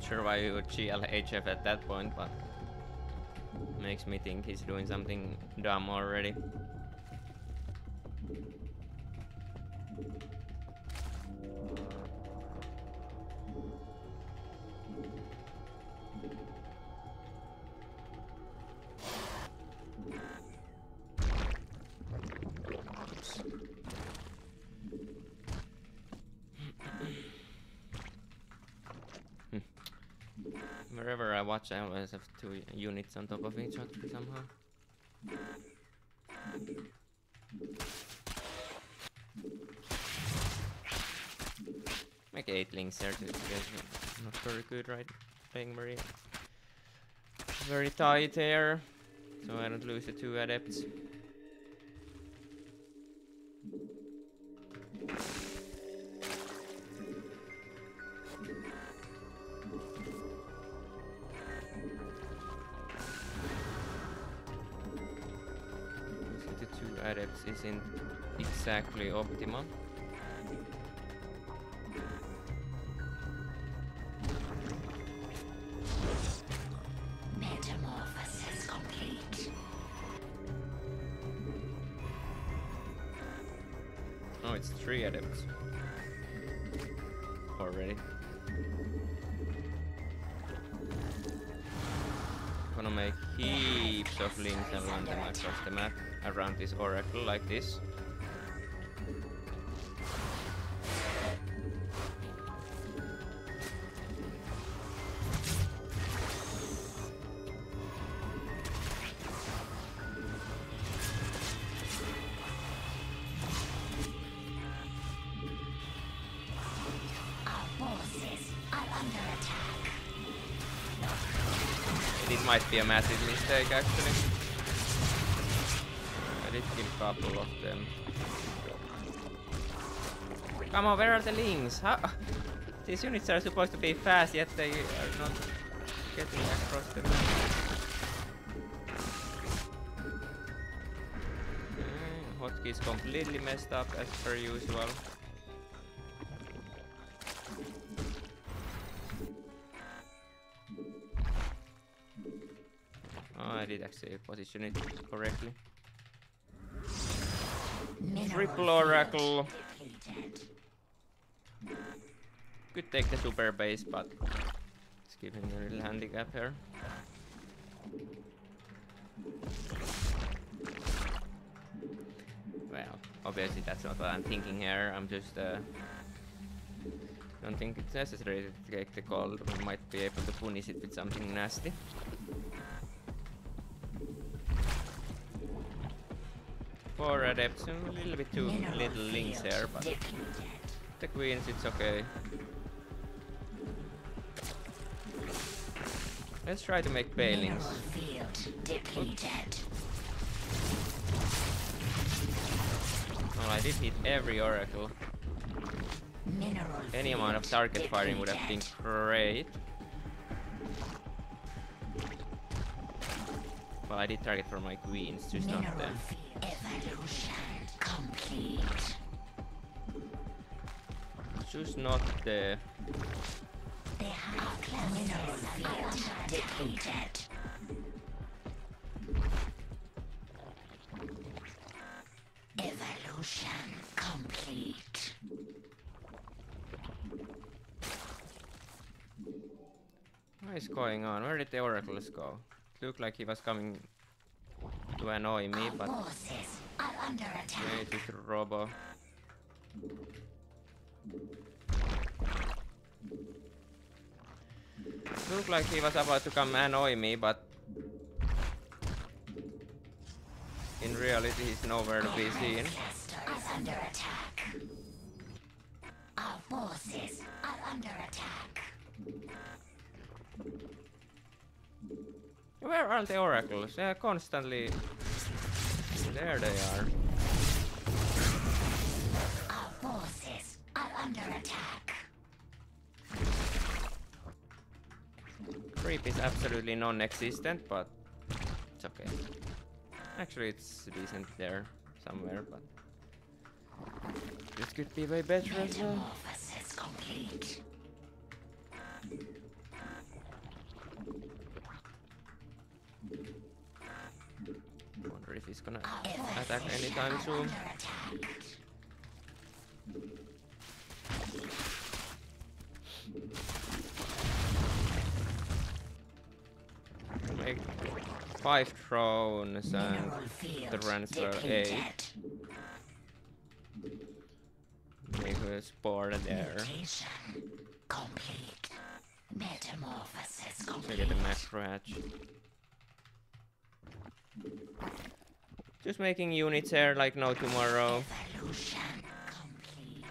Sure why you would GL HF at that point, but makes me think he's doing something dumb already. Watch, I always have two units on top of each other somehow. Make eight lings there to guys not very good right playing very very tight here. So I don't lose the two adepts. Exactly optimal. Might be a massive mistake actually. I did kill a couple of them. Come on, where are the lings? How? *laughs* These units are supposed to be fast, yet they are not getting across the map. Okay, Hotkeys completely messed up as per usual. I did actually position it correctly. Mineral Triple Oracle. Could take the super base, but it's giving a little handicap here. Well, obviously that's not what I'm thinking here. I'm just uh, don't think it's necessary to take the call. We might be able to punish it with something nasty. Four adepts, and a little bit too little lings field here, but the queens, it's okay. Let's try to make banelings. Well, oh, I did hit every oracle. Any amount of target firing would have been great. Well, I did target for my queens, just not Mineral them. evolution complete. Just not the... They have mineral field depleted. Evolution complete. What is going on? Where did the oracles go? It looked like he was coming to annoy me, but forces are under attack. wait, it's Robo. Looked like he was about to come annoy me, but in reality he's nowhere to be seen. Under attack. Our forces are under attack. Where are the oracles? They are constantly... There they are. Our forces are under attack. Creep is absolutely non-existent, but it's okay. Actually, it's decent there somewhere, but this could be way better as well. Metamorphosis complete. Attack anytime soon. Make five drones and the transfer eight. Make a spore there. Complete. Metamorphosis So get a macro hatch. Just making units here like no tomorrow. Evolution complete.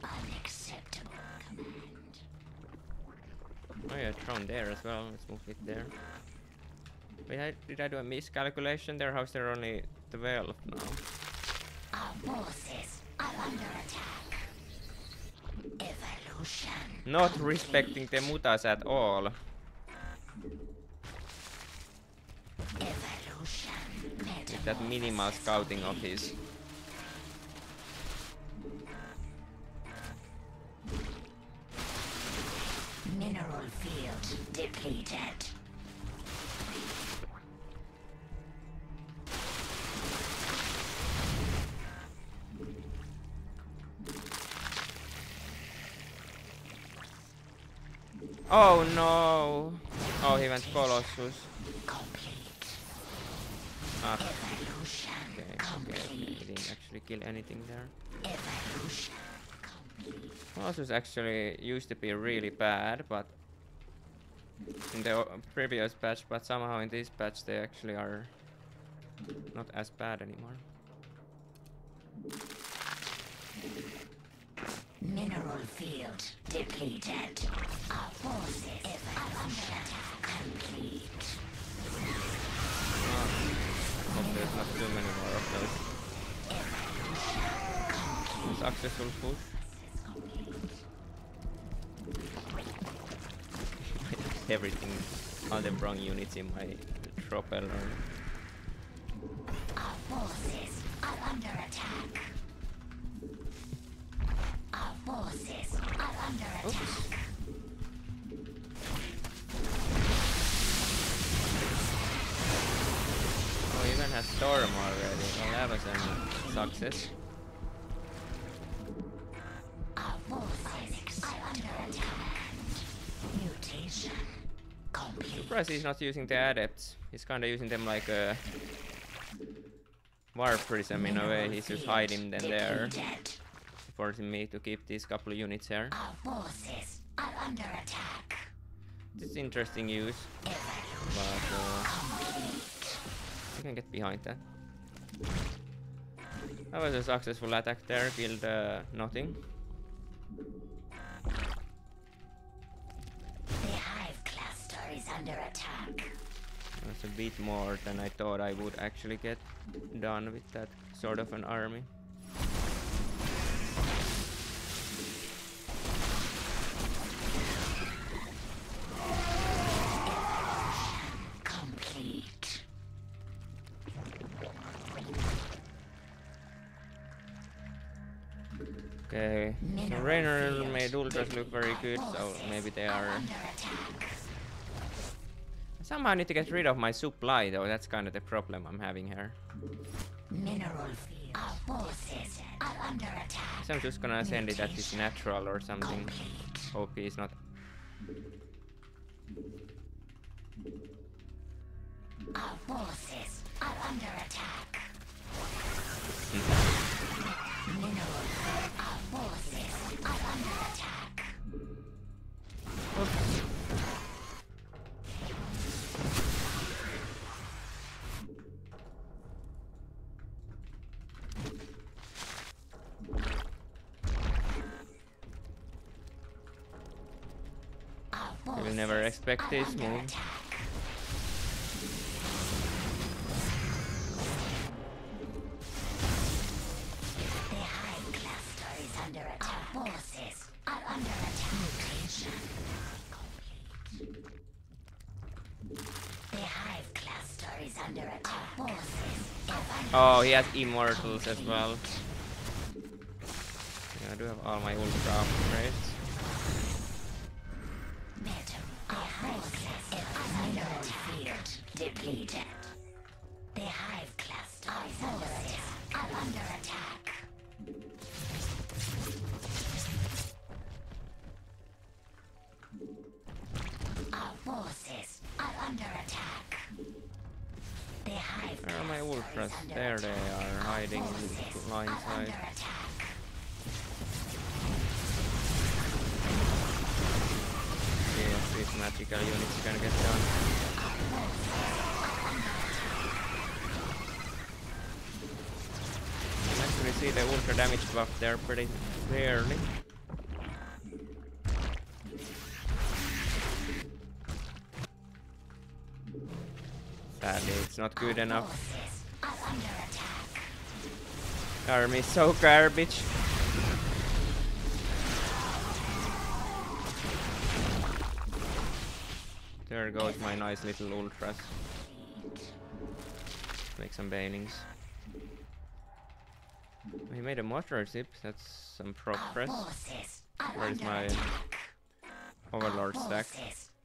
Unacceptable command. Oh yeah, drone there as well. Let's move it there. Wait, I, did I do a miscalculation there? How's there only 12 now? Our forces are under attack. Evolution. Not respecting the mutas at all. With that minimal scouting of his. Mineral field depleted. Oh no! Oh, he went Colossus. Ah, okay, okay, complete. Didn't actually kill anything there. Colossus actually used to be really bad, but in the previous patch, but somehow in this patch they actually are not as bad anymore. Mineral field depleted. Our forces there's not too many more of those. Successful *laughs* push. Everything, all the wrong units in my propeller. Our Mutation complete. Surprised he's not using the adepts. He's kinda using them like a war prism in a way. He's just hiding them there, forcing me to keep these couple of units here. Our forces are under attack. This is interesting use, but uh. I can get behind that. That was a successful attack there, killed uh, nothing. The hive cluster is under attack. That's a bit more than I thought I would actually get done with that sort of an army. So Mineral Reynor made ultras look very good, so maybe they are... Somehow I need to get rid of my supply though, that's kind of the problem I'm having here. Mineral field. Our forces are under attack. So I'm just gonna send it at this natural or something. Complete. Hope he's not... Our forces are under attack. Our expect this move. Oh, he has immortals as well. Yeah, I do have all my ultra upgrades. Metal. Our forces Mineral field depleted. The hive cluster is under attack. Are under attack. Our forces are under attack. The hive Where are my cluster ultras? is under There they are, hiding in Forces the are side. Attack. See if magical units can get done. Actually see the ultra damage buff there pretty clearly. Sadly, it's not good enough. Forces are under attack. Army is so garbage. There goes my nice little ultras. Make some banings. He made a mothership, that's some progress. Where is my attack. Overlord stack?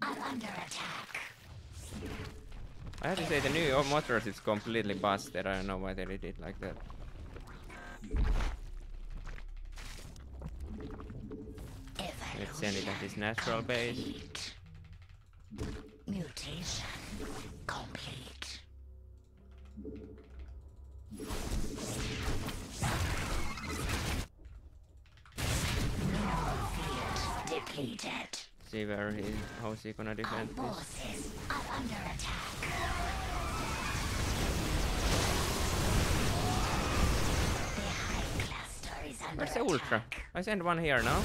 under attack. I have to say the new motor is completely busted, I don't know why they did it like that. Let's send it at his natural base. Mutation complete. Mineral field depleted. See where he, how's he gonna Our defend this? forces are under attack. The hive cluster is under Where's the ultra? I sent one here now.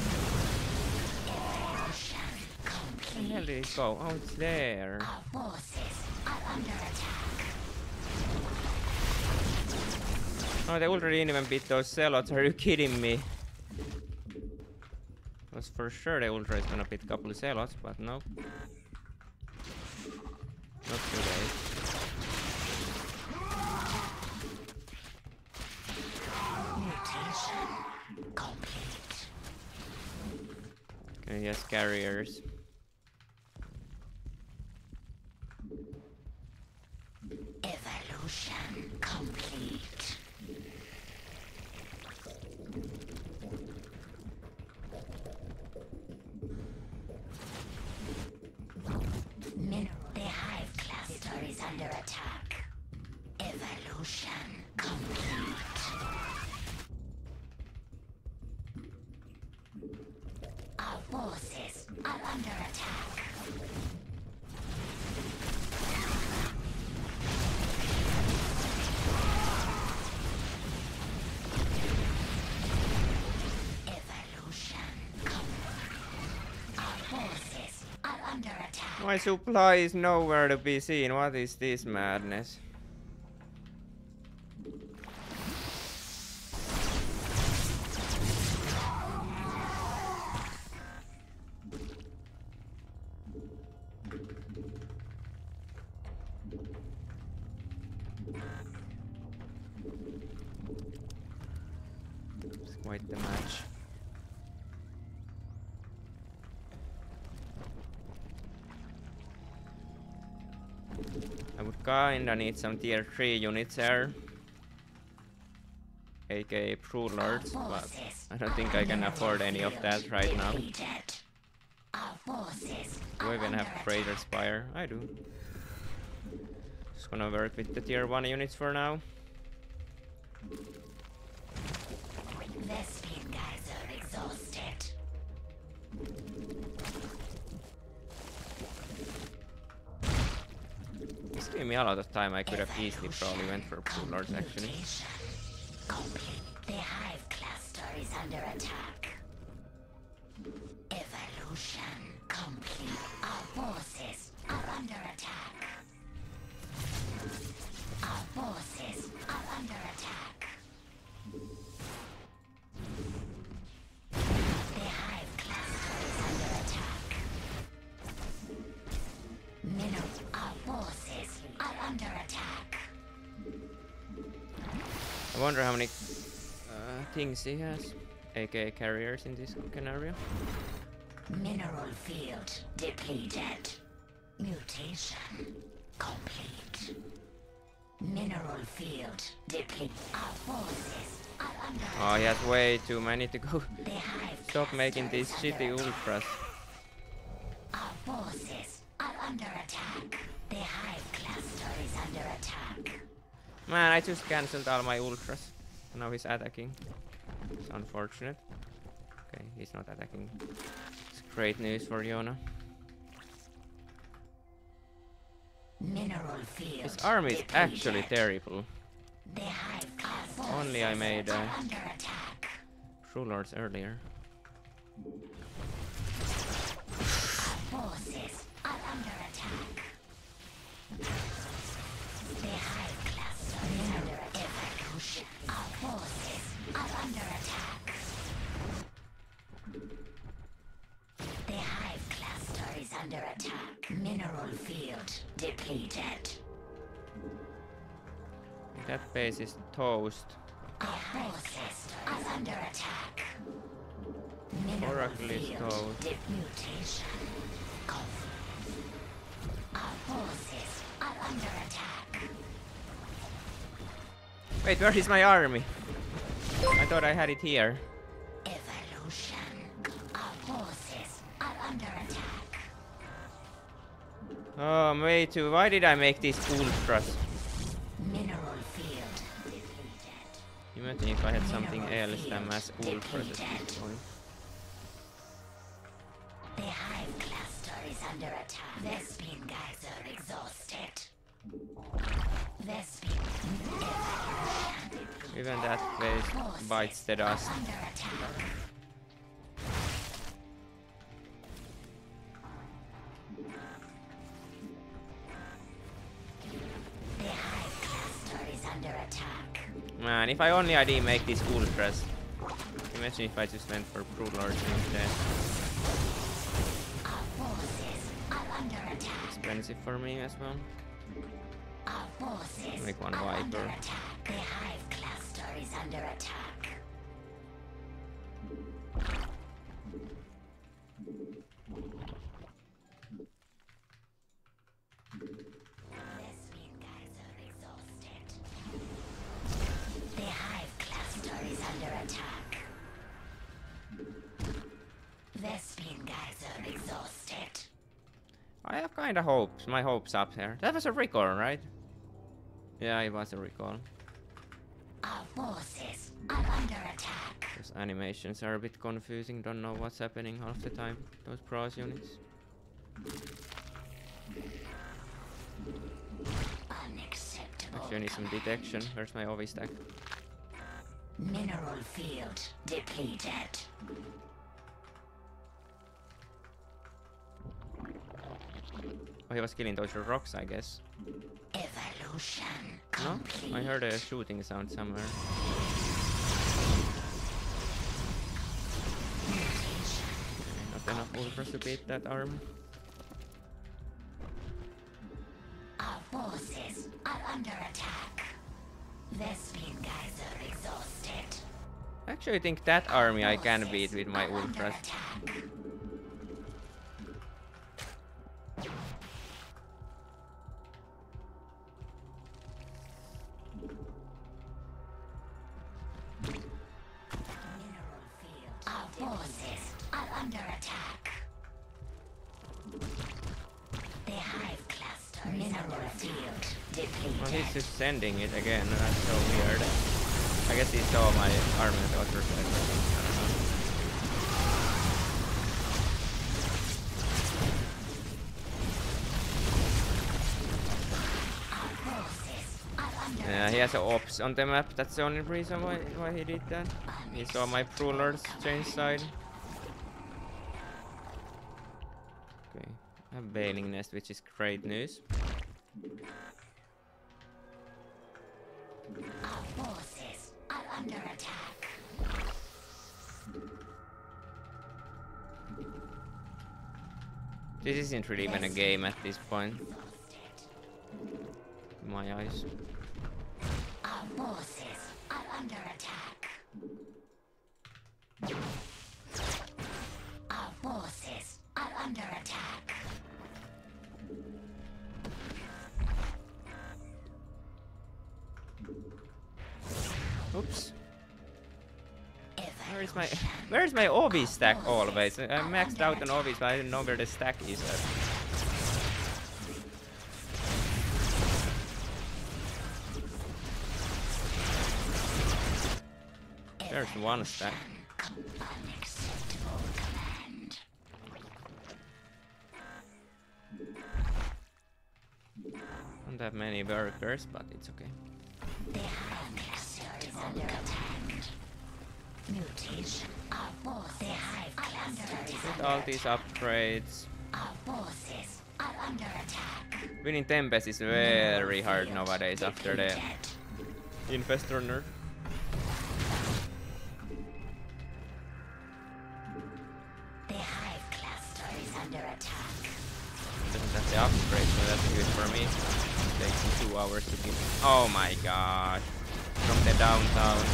Hell did it go? Oh, it's there. Our forces are under attack. Oh, the ultra didn't even beat those zealots. Are you kidding me? Was for sure the ultra is gonna beat a couple of zealots, but no. Not today. Mutation complete. Okay, yes, carriers. Evolution complete. Our forces are under attack. Evolution complete. Our forces are under attack. My supply is nowhere to be seen. What is this madness? Kinda need some tier 3 units there. aka Lords, but I don't think I can afford any of that right now. Do I even have attack. Spire? I do. Just gonna work with the tier 1 units for now. Gave me a lot of time. I could have easily probably went for Brood Lords actually. Complete. The hive cluster is under attack. Evolution complete. Our forces are under attack. I wonder how many uh, things he has, aka carriers in this scenario. Mineral field depleted. Mutation complete. Mineral field depleted. Our forces are under Oh, he has way too many to go. Stop making these shitty under ultras. Our forces are under attack. The hive cluster is under attack. Man, I just cancelled all my ultras. Now he's attacking. It's unfortunate. Okay, he's not attacking. It's great news for Yona. Mineral field. His army is actually terrible. Only I made uh, are under attack. Brood Lords earlier. Forces under attack. Mineral field depleted. That base is toast. Our forces are under attack. Mineral Oracle is toast. mutation. Our forces are under attack. Wait, where is my army? I thought I had it here. Evolution. Our forces are under attack. Oh, way too. Why did I make these ultras? Mineral field depleted. Imagine if I had something else than mass ultras at this point. The hive cluster is under attack. Vespene geyser exhausted. Evolution. Even that base bites the dust. Man, if I only I didn't make these ultras. Imagine if I just went for Brood Lords instead. Our forces are under attack. Expensive for me as well. Our Make one Viper. attack. The hive cluster is under attack. Kinda hopes. My hopes up there. That was a recall, right? Yeah, it was a recall. Our forces are under attack. Those animations are a bit confusing. Don't know what's happening half the time. Those pros units. Unacceptable. Actually, I need some detection. Where's my OV stack? Mineral field depleted. Oh, he was killing those rocks, I guess. Evolution No? complete. I heard a shooting sound somewhere. Not enough ultras to beat that arm. Our forces are under attack. Vespene geyser exhausted. I actually think that army I can beat with my are ultras. attack. Sending it again. That's so weird. I guess he saw my army and thought reflect or something. I don't know. Our forces are under Yeah, he has a ops on the map. That's the only reason why why he did that. He saw my rulers change side. Okay, have Baneling Nest, which is great news. Our forces are under attack. This isn't really even a game at this point, in my eyes. Our forces are under attack. Our forces are under attack. Where is my where is my OB stack always? I maxed out on OBs, but I didn't know where the stack is. At. There's one stack. Don't have many workers, but it's okay. The hive cluster is under attack. Mutation. Our boss. The hive cluster is With under all these upgrades, Our bosses are under attack. winning Tempest is very hard nowadays after the. Infestor nerf. The hive cluster is under attack. Doesn't have the upgrade, so that's good for me. Takes me two hours to kill. Oh my god. From the downtown.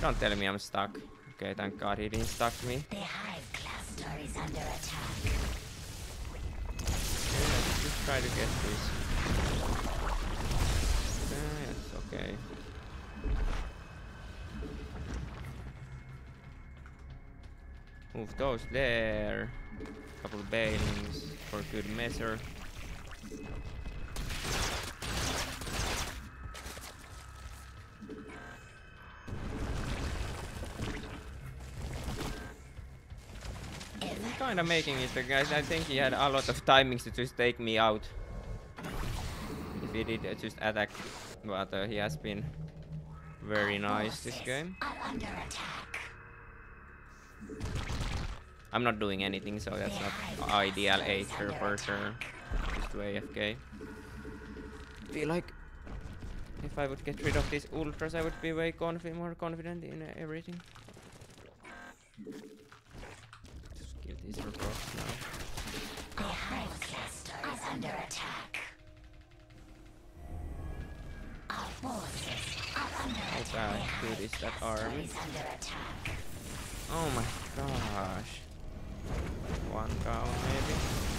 Don't tell me I'm stuck. Okay, thank god he didn't stuck me. The hive cluster is under attack. Okay, let's just try to get this. Ah, yes, okay. Move those there. Couple banelings for good measure. Kind of making it, the guys. I think he had a lot of timings to just take me out. If he did uh, just attack. But uh, he has been very nice this game. I'm not doing anything, so that's not ideal Aether for sure. Just to AFK. Feel like if I would get rid of these ultras, I would be way confi more confident in uh, everything. These now. The hive cluster is under attack. Our forces are under attack. The hive good is that army? is under attack. Oh my gosh. One down maybe.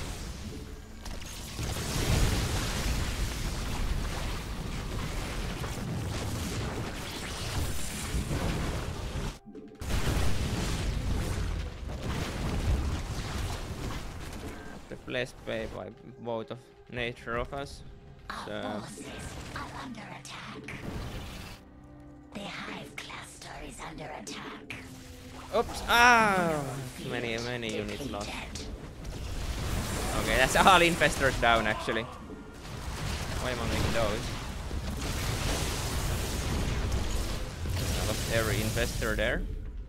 Blessed by, by both of nature of us. Our So forces are under attack. The hive cluster is under attack. Oops! Ah! Many, many units lost. Okay, that's all infestors down actually. Why am I making those? I lost every infestor there.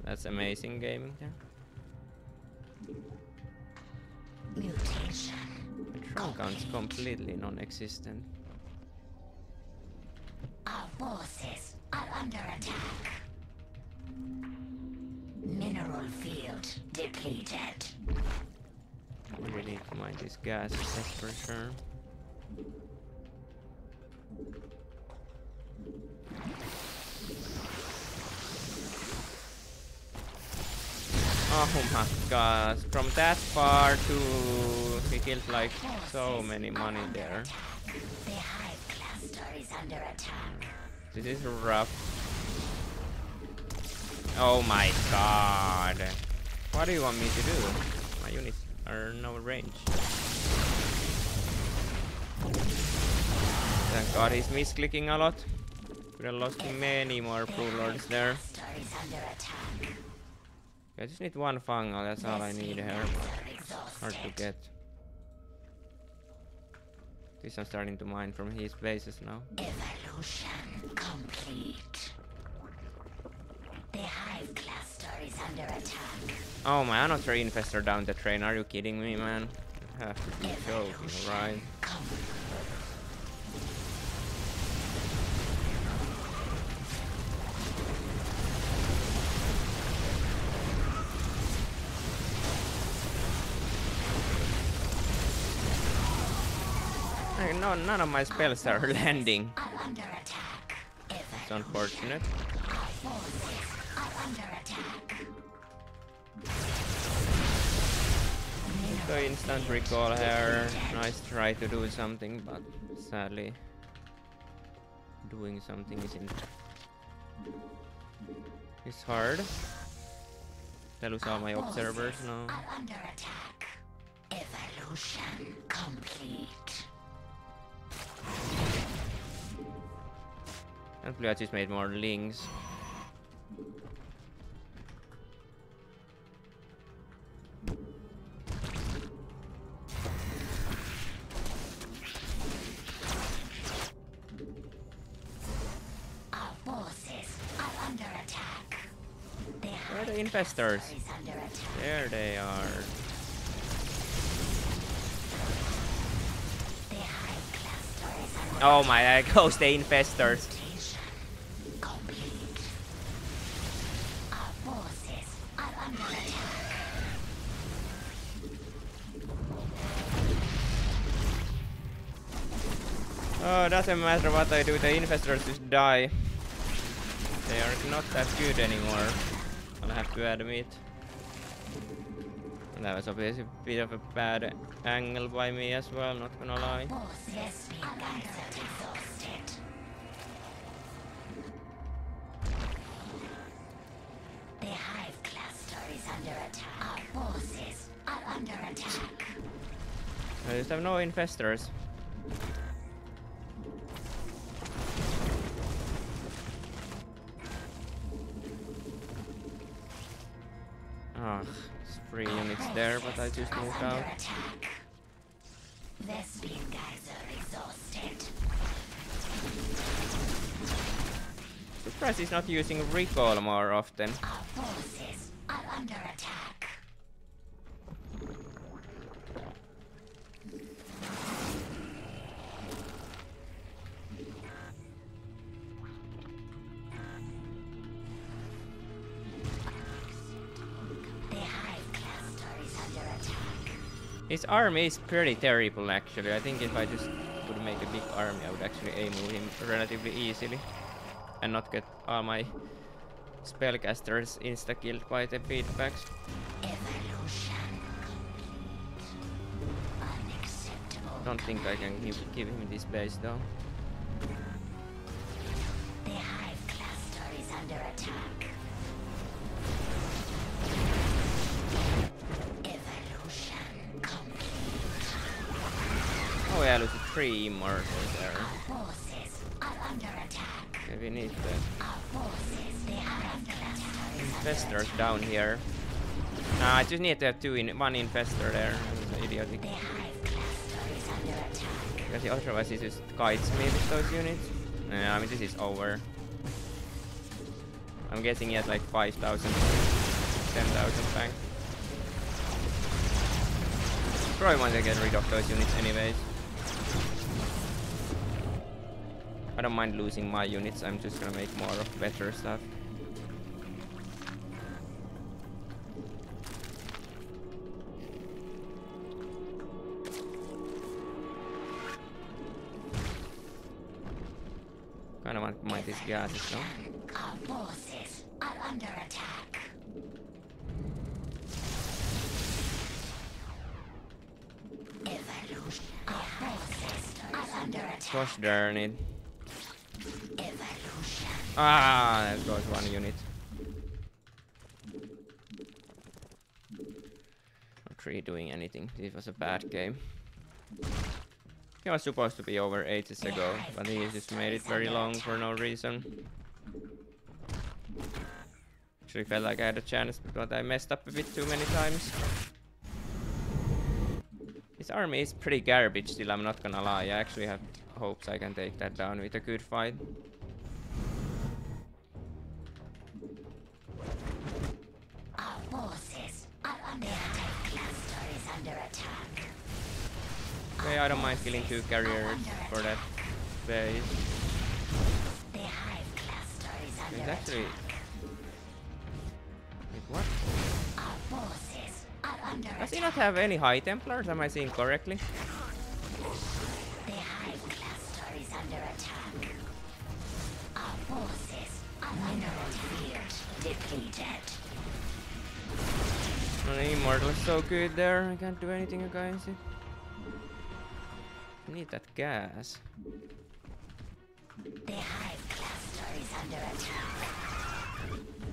That's amazing gaming there. Mutation. Count's completely non-existent. Our forces are under attack. Mineral field depleted. We really need to mine this gas, that's for sure. Oh Ah, my god, from that far to... He killed like so many money there. The hive cluster is under attack. This is rough. Oh my god. What do you want me to do? My units are no range. Thank god he's misclicking a lot. Could have lost many more Brood Lords there. I just need one fungal, oh, that's all I need here. Hard to get. At least I'm starting to mine from his bases now. Evolution complete. The hive cluster is under attack. Oh my 3 Infestor down the train, are you kidding me man? You have to be joking, right? complete. No, none of my spells are *laughs* landing. Are under attack. It's unfortunate. Our forces are under attack. The instant recall here. Nice try to do something, but sadly, doing something isn't It's hard. I lose all my observers now. Evolution complete. Hopefully I just made more lings. Our forces are under Oh my, there goes the attack. Oh, doesn't matter what I do, the infestors just die. They are not that good anymore. I'll have to admit. That was obviously a bit of a bad angle by me as well, not gonna lie. Forces are under exhausted. The Hive cluster is under attack. Our forces are under attack. I just have no infestors. Ah, it's three units there, but I just moved out. Vespene guys are exhausted. Surprised he's not using recall more often. Our forces are under attack. His army is pretty terrible actually. I think if I just would make a big army, I would actually aim him relatively easily. And not get all my spellcasters insta-killed by the feedbacks. Don't think I can give, give him this base though. Three immortals there. Our forces are under attack. Okay, we need the Our forces, the Hive cluster is under infestors attack. down here. Nah, I just need to have two in one infestor there. That's idiotic. The Hive cluster is under attack. Because otherwise he just kites me with those units. Yeah, I mean this is over. I'm guessing he has like 5,000, 10,000 bank. Probably want to get rid of those units anyways. Don't mind losing my units, I'm just gonna make more of better stuff. Kinda want mind these gases though. Our forces are under attack. Evolution. Our forces are under attack. Gosh darn it. Ah, there goes one unit. Not really doing anything. This was a bad game. He was supposed to be over ages ago, but he just made it very long for no reason. Actually felt like I had a chance, but I messed up a bit too many times. His army is pretty garbage still, I'm not gonna lie. I actually have hopes I can take that down with a good fight. Forces are under attack. Cluster is under attack. I don't mind killing two carriers for that base. The hive cluster is under It's actually... attack. Wait, what? Our forces are under Does he not have any High Templars? Am I seeing correctly? The hive cluster is under attack. Our forces are under attack. Depleted. My immortal is so good there. I can't do anything against it. Need that gas. The hive cluster is under attack.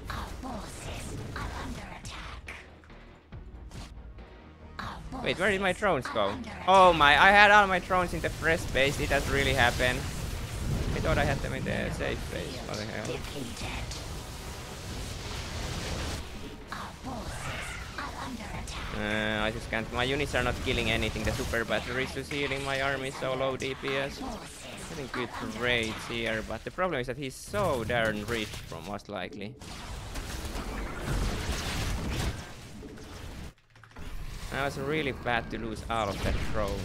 Our forces are under attack. Wait, where did my drones go? Oh my, I had all my drones in the first base. Did that really happen? I thought I had them in the safe base. What the hell? Uh, I just can't. My units are not killing anything. The super battery is healing my army so low DPS. Getting good raids here, but the problem is that he's so darn rich, from most likely. Now it's really bad to lose all of that drone.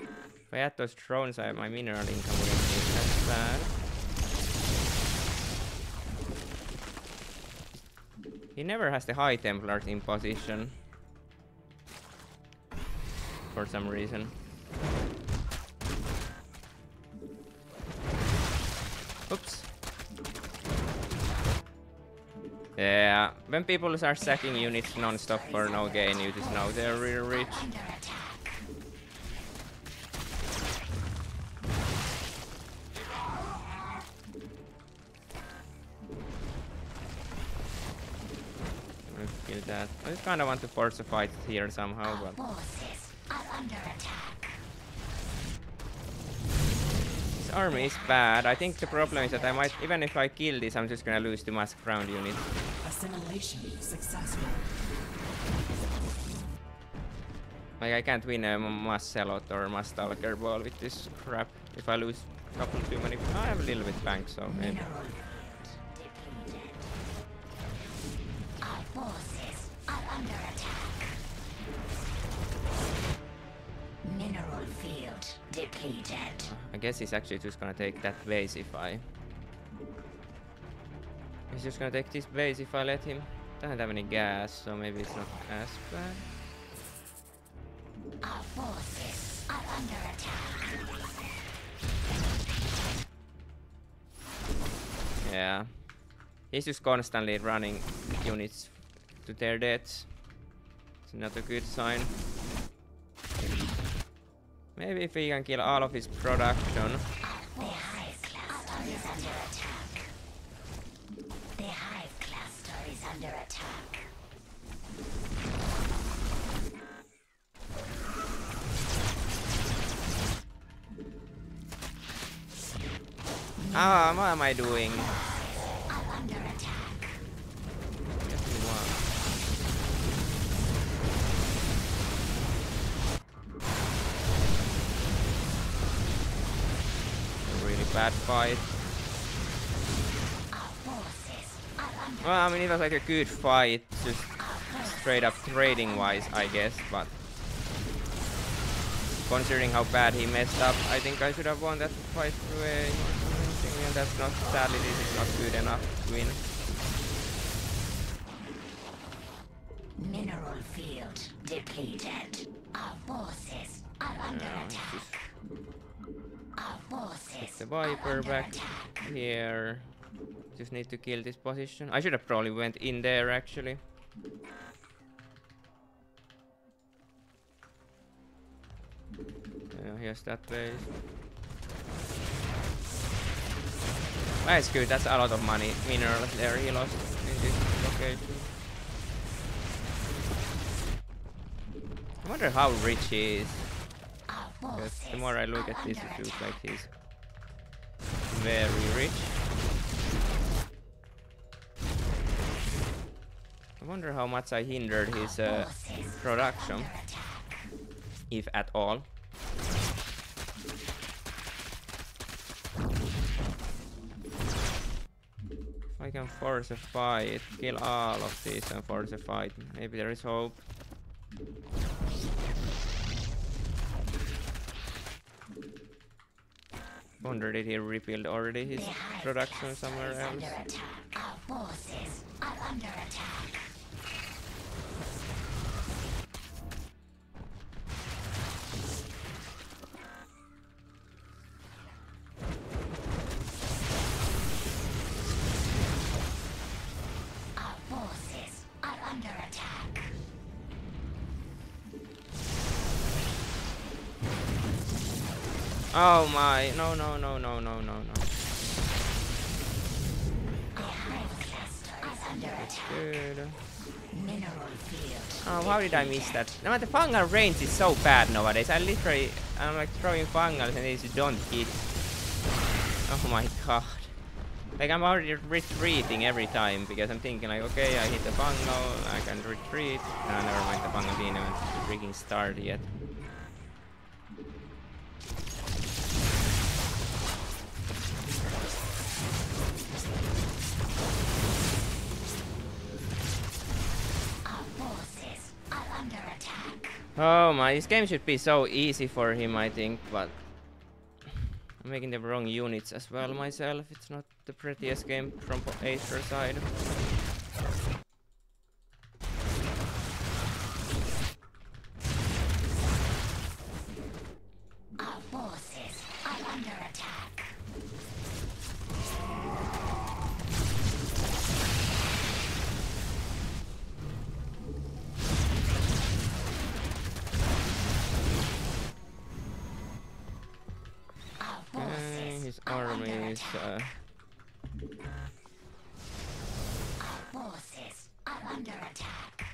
If I had those drones, I, my mineral income wouldn't be that bad. He never has the High Templars in position. For some reason. Oops. Yeah, when people are sacking units non-stop for no gain, you just know they're really rich. Kill that. I just kinda want to force a fight here somehow, Our but forces are under attack. this army is bad. I think the problem is that I might, even if I kill this, I'm just gonna lose to mass ground units. Assimilation successful. Like I can't win a mass Zealot or mass Stalker ball with this crap. If I lose a couple too many, I have a little bit bank, so maybe. Mineral depleted. I guess he's actually just gonna take that base if I... He's just gonna take this base if I let him. Doesn't have any gas, so maybe it's not as bad. Our forces are under attack. Yeah. He's just constantly running units to their deaths. It's not a good sign. Maybe if he can kill all of his production. The hive cluster is under attack. The hive cluster is under attack. Ah, what am I doing? Are under attack. Just do one. A really bad fight. Our forces are under Well, I mean, it was like a good fight, just straight up trading wise, I guess, but considering how bad he messed up, I think I should have won that fight through a and that's not, sadly, this is not good enough to win. mineral field depleted. Our forces are under Yeah, attack. Get the Viper back attack. here. Just need to kill this position. I should have probably went in there actually. Uh, yeah, here's that base. That's good, that's a lot of money. Minerals there he lost in this location. I wonder how rich he is. Because the more I look at this, it looks like he's very rich. I wonder how much I hindered his uh, production, if at all. If I can force a fight, kill all of these and force a fight, maybe there is hope. Wonder did he rebuild already his production somewhere else? under attack. Our forces are under attack. Oh my, no, no, no, no, no, no, no. Oh, how did I miss that? No, the fungal range is so bad nowadays. I literally, I'm like throwing fungals and they just don't hit. Oh my god. Like I'm already retreating every time because I'm thinking like, okay, I hit the fungal, I can retreat. No, never mind, the fungal didn't even freaking start yet. Oh my, this game should be so easy for him, I think, but I'm making the wrong units as well myself. It's not the prettiest game from Acer side. His army is uh. Our forces are under attack.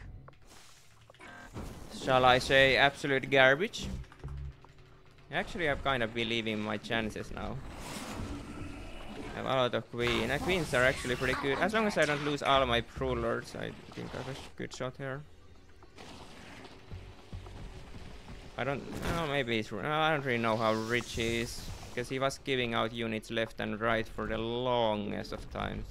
shall I say absolute garbage? Actually, I'm kind of believing my chances now. I have a lot of queen. And queens are actually pretty good. As long as I don't lose all my brood lords, I think I have a sh- good shot here. I don't. Oh, maybe he's. I don't really know how rich he is because he was giving out units left and right for the longest of times.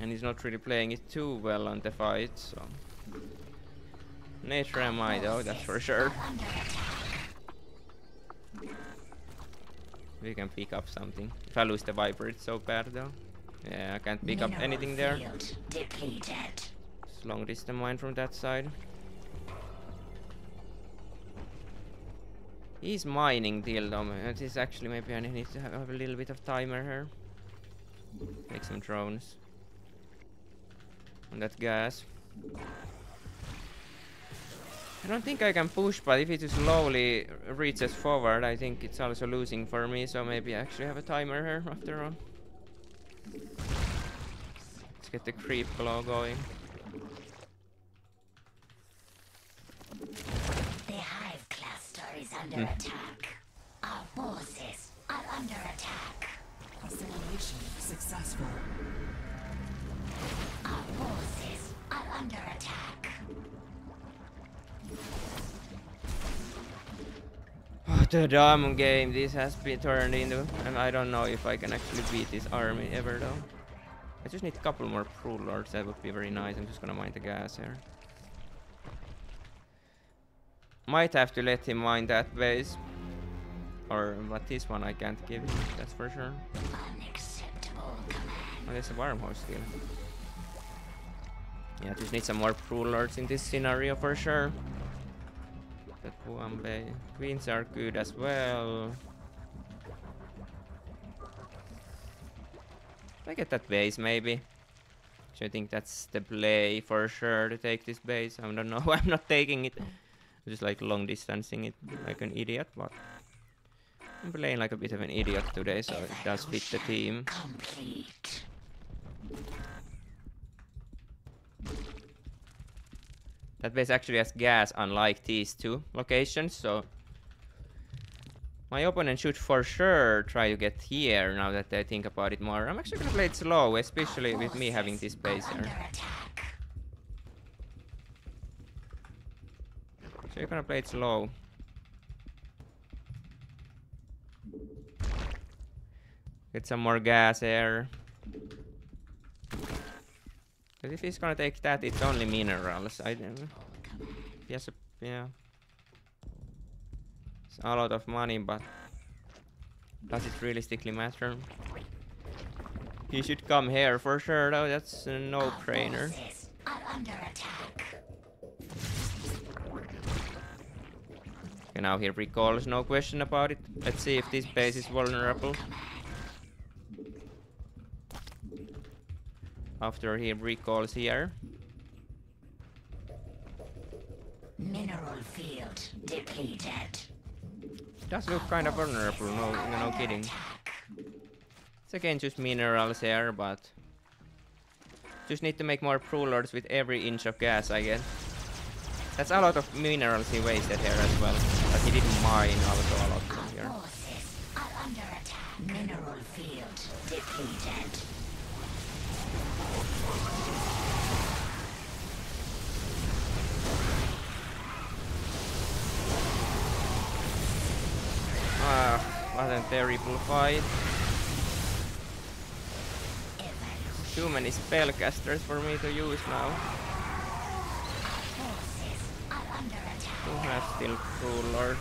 And he's not really playing it too well on the fight, so. Nature am I though, that's for sure. We can pick up something. If I lose the Viper, it's so bad though. Yeah, I can't pick up anything there. Depleted. It's long distance mine from that side. He's mining Dildom. It is actually maybe I need to have a little bit of timer here. Make some drones. On that gas. I don't think I can push, but if it slowly reaches forward, I think it's also losing for me, so maybe I actually have a timer here after all. Let's get the creep glow going. The is under Hmm. attack. Our forces are under attack. Assimilation successful. Our forces are under attack. What a dumb game this has been turned into, and I don't know if I can actually beat this army ever though. I just need a couple more Brood Lords, that would be very nice. I'm just gonna mine the gas here. Might have to let him mine that base. Or, but this one I can't give him, that's for sure. Unacceptable command. Oh, there's a wormhole still. Yeah, just need some more Brood Lords in this scenario for sure. That one bay. Queens are good as well. I get that base maybe. So I think that's the play for sure to take this base. I don't know. *laughs* I'm not taking it. Just like long distancing it like an idiot, but I'm playing like a bit of an idiot today, so it does fit the team. Complete. That base actually has gas unlike these two locations, so my opponent should for sure try to get here now that I think about it more. I'm actually gonna play it slow, especially with me having this base here. So you're gonna play it slow. Get some more gas here. But if he's gonna take that, it's only minerals. I don't. Yes, yeah. It's a lot of money, but does it realistically matter? He should come here for sure, though. That's a no-brainer. Under attack. Okay, now he recalls, no question about it. Let's see if this base is vulnerable. After he recalls here. Mineral field depleted. Does look kind of vulnerable, no, no kidding. It's again just minerals here, but just need to make more broodlords with every inch of gas I get. That's a lot of minerals he wasted here as well. But he didn't mine also a lot here. Forces are under attack. Mineral field depleted. Ah, what a terrible fight. Too many spellcasters for me to use now. Has still Brood Lords?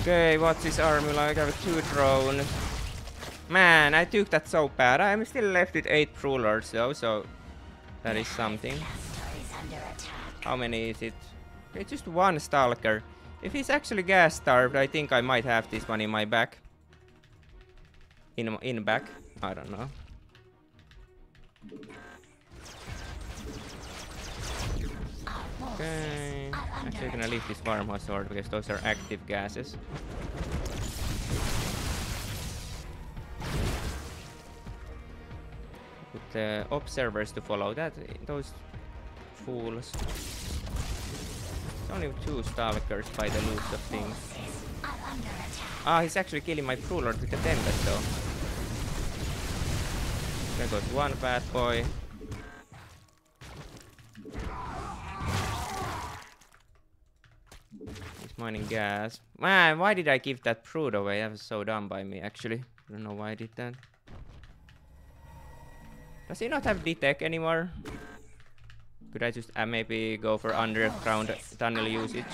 Okay, what's his army like? I have two drones. Man, I took that so bad. I'm still left with eight Brood Lords though, so that is something. How many is it? It's just one Stalker. If he's actually gas starved, I think I might have this one in my back. In in back. I don't know. Okay. Actually, gonna leave this farmhouse sword because those are active gases. Put the observers to follow that. Those fools. Only two stalkers by the looks of things. Ah, he's actually killing my True with the Tempest though. There goes one bad boy. Mining gas. Man, why did I give that Prude away? That was so dumb by me actually. I don't know why I did that. Does he not have detect anymore? Could I just uh, maybe go for underground tunnel usage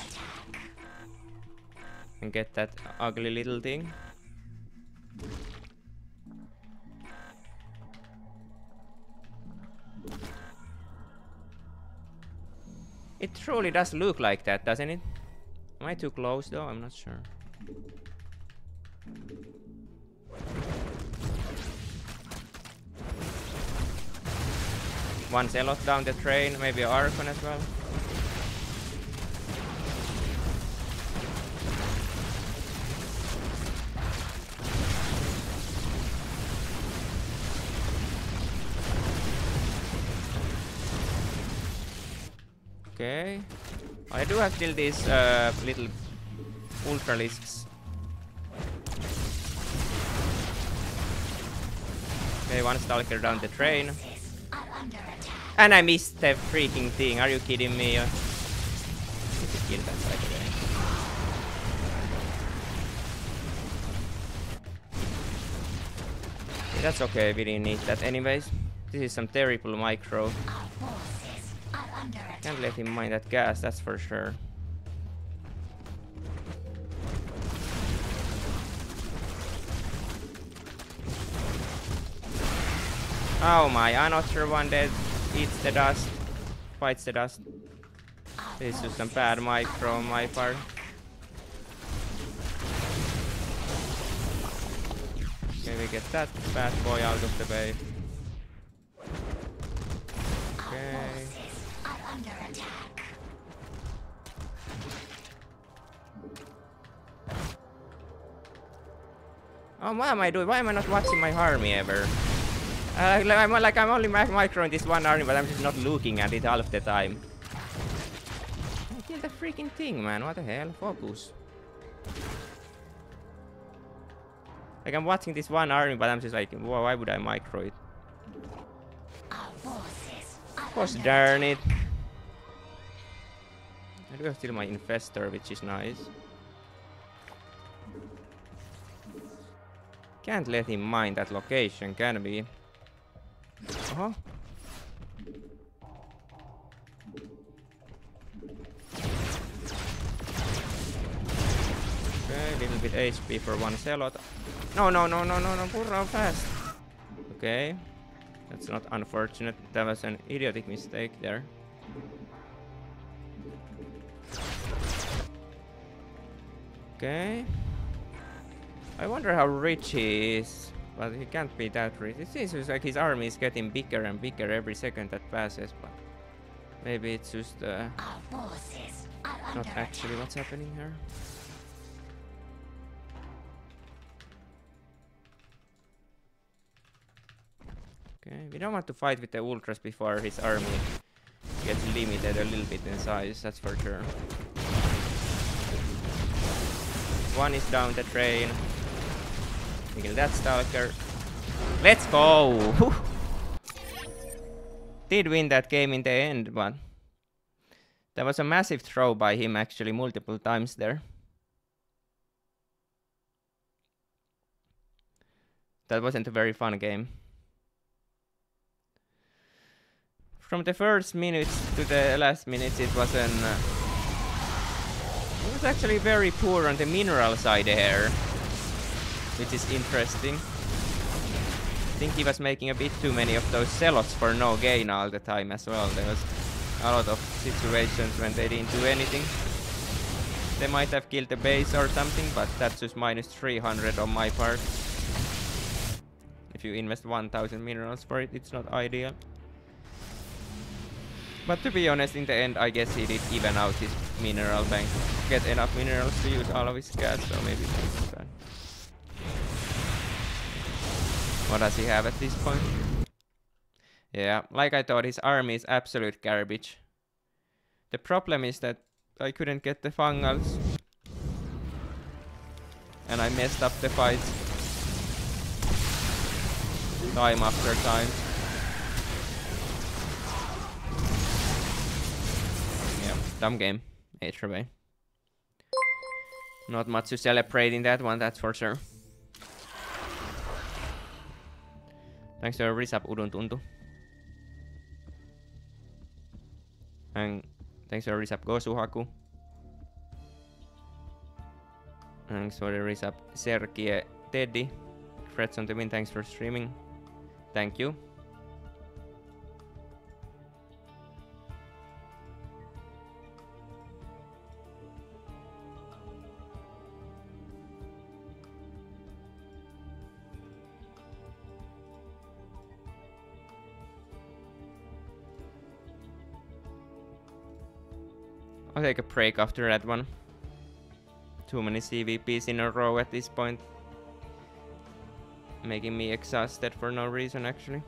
and get that ugly little thing? It truly does look like that, doesn't it? Am I too close though? I'm not sure. One Zealot down the train, maybe Archon as well. Okay. I do have still these uh, little ultralisks. Okay, one stalker down the train. And I missed the freaking thing. Are you kidding me? Need kill that. Yeah, that's okay, we didn't need that anyways. This is some terrible micro. Can't let him mine that gas, that's for sure. Oh my, another one that eats the dust. Fights the dust. This is some bad mic from my part. Okay, we get that bad boy out of the way. Oh, what am I doing? Why am I not watching my army ever? Uh, like, I'm like I'm only mic- microing this one army, but I'm just not looking at it all of the time. I Kill the freaking thing, man! What the hell? Focus. Like I'm watching this one army, but I'm just like, why would I micro it? Are Gosh darn it! I do have still my infestor, which is nice. Can't let him mine that location, can we? Uh-huh. Okay, little bit HP for one Zealot. No, no, no, no, no, no, Purra, fast! Okay. That's not unfortunate. That was an idiotic mistake there. Okay. I wonder how rich he is. But he can't be that rich. It seems like his army is getting bigger and bigger every second that passes. But maybe it's just uh, Our forces are Not actually what's happening here. Okay, we don't want to fight with the ultras before his army gets limited a little bit in size, that's for sure. One is down the train. We kill that stalker. Let's go! Did win that game in the end, but there was a massive throw by him actually multiple times there. That wasn't a very fun game. From the first minutes to the last minutes, it was an. Uh, it was actually very poor on the mineral side here, which is interesting. I think he was making a bit too many of those zealots for no gain all the time as well. There was a lot of situations when they didn't do anything. They might have killed the base or something, but that's just minus 300 on my part. If you invest 1000 minerals for it, it's not ideal. But to be honest, in the end, I guess he did even out his mineral bank. Get enough minerals to use all of his gas, so maybe that's bad. What does he have at this point? Yeah, like I thought, his army is absolute garbage. The problem is that I couldn't get the fungals. And I messed up the fights. Time after time. Yeah, dumb game. Either way. Not much to celebrate in that one, that's for sure. Thanks to a resub Udun Tuntu. And thanks for the resub Gosuhaku. Thanks for the resub Serkie Teddy. Freds on the win, thanks for streaming. Thank you. Take a break after that one. Too many ZvPs in a row at this point. Making me exhausted for no reason actually.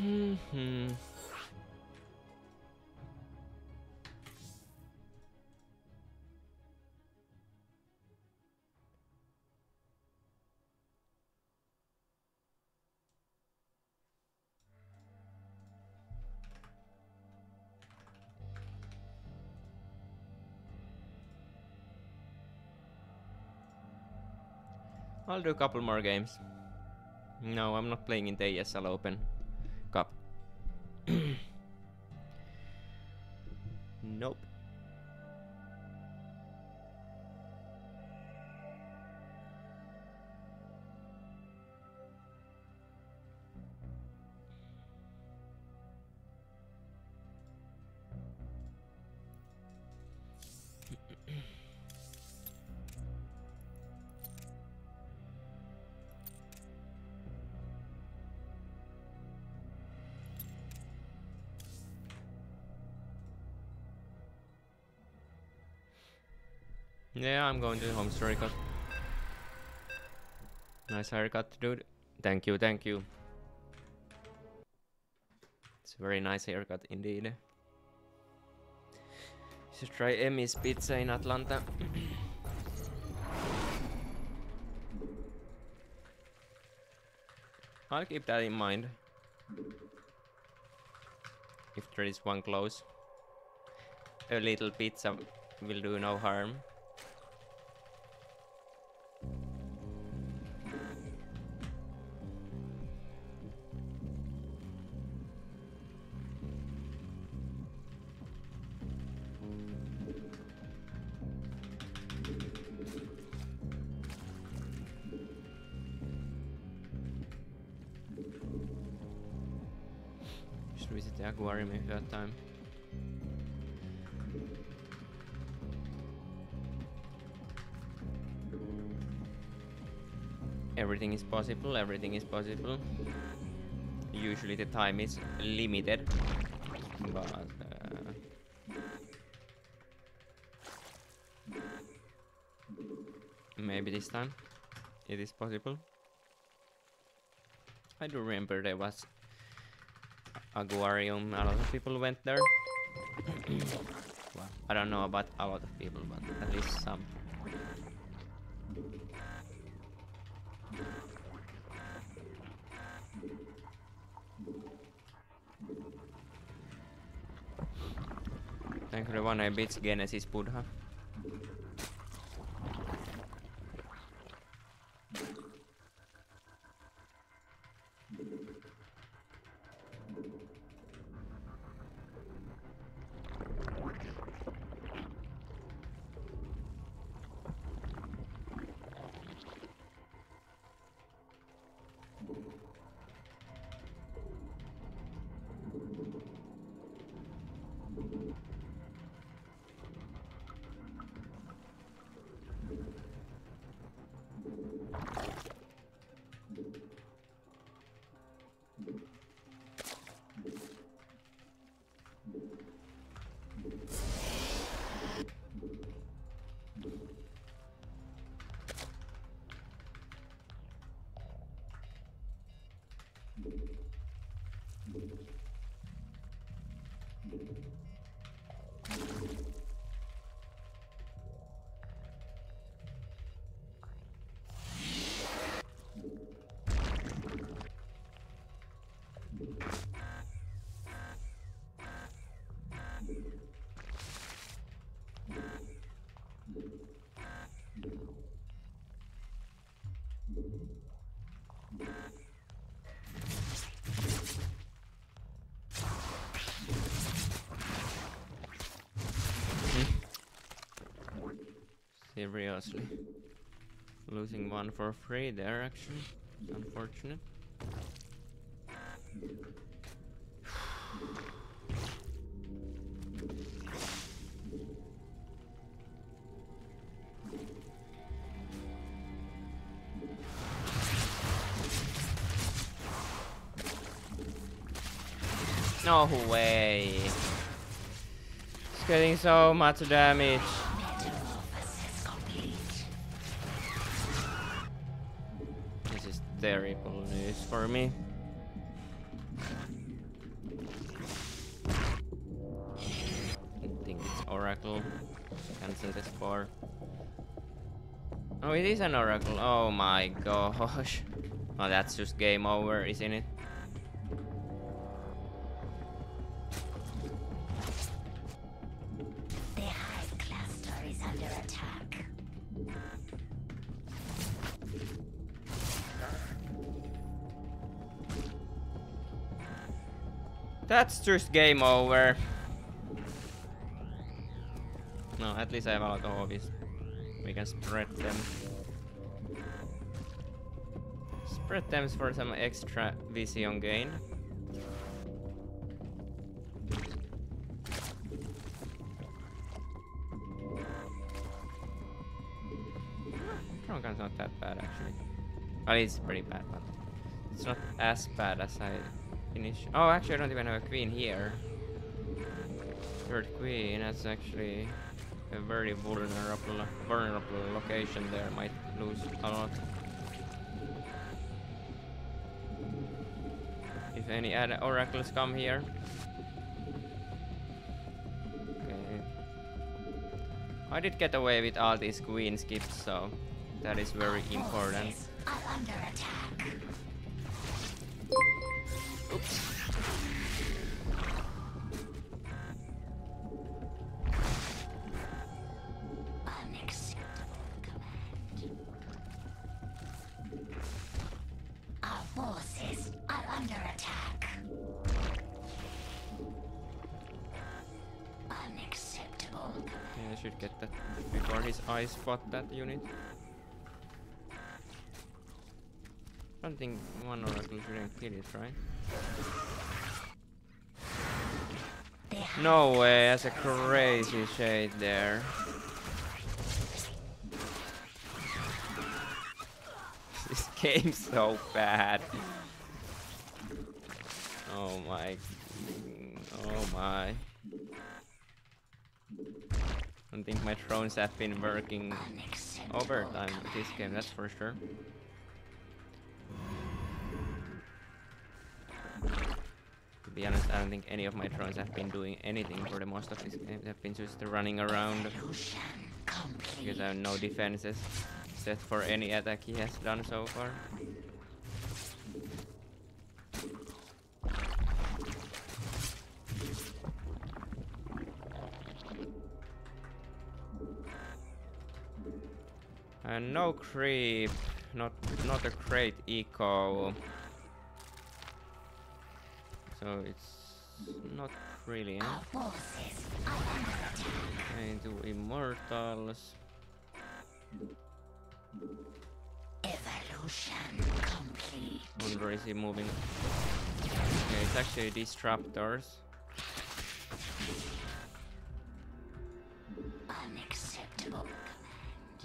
Hmm. I'll do a couple more games. No, I'm not playing in the ESL Open Cup. *clears throat* nope. Yeah, I'm going to the home story cut. Nice haircut, dude. Thank you, thank you. It's a very nice haircut indeed. Should try Emmy's Pizza in Atlanta. *coughs* I'll keep that in mind. If there is one close. A little pizza will do no harm. Possible, everything is possible. Usually the time is limited, but uh, maybe this time it is possible. I do remember there was aquarium. A lot of people went there. *clears throat* well, I don't know about a lot of people, but at least some. One I beats Genesis Buddha. Seriously. Losing one for free there actually. Unfortunate. No way. It's getting so much damage. me. I think it's Oracle. Cancel this bar. Oh, it is an Oracle. Oh my gosh. Oh, that's just game over, isn't it? That's just game over. No, at least I have a lot of hobbies. We can spread them. Spread them for some extra vision gain. Drunken's not that bad actually. Well, it's pretty bad, but it's not as bad as I finish. Oh, actually, I don't even have a queen here. Third queen, that's actually a very vulnerable, vulnerable location there. Might lose a lot. If any other oracles come here. Okay. I did get away with all these queen skips, so that is very important. Under attack. Spot that unit. I don't think one oracle shouldn't kill it, right? No way, that's a crazy shade there. *laughs* this game's so bad. Oh my. Oh my. I don't think my drones have been working overtime this game, that's for sure. To be honest, I don't think any of my drones have been doing anything for the most of this game. They've been just running around because I have no defenses set for any attack he has done so far. And no creep, not not a great eco. So it's not really. Eh? Our forces are. Into immortals. Evolution complete. Wonder is he moving? Yeah, it's actually command. I'm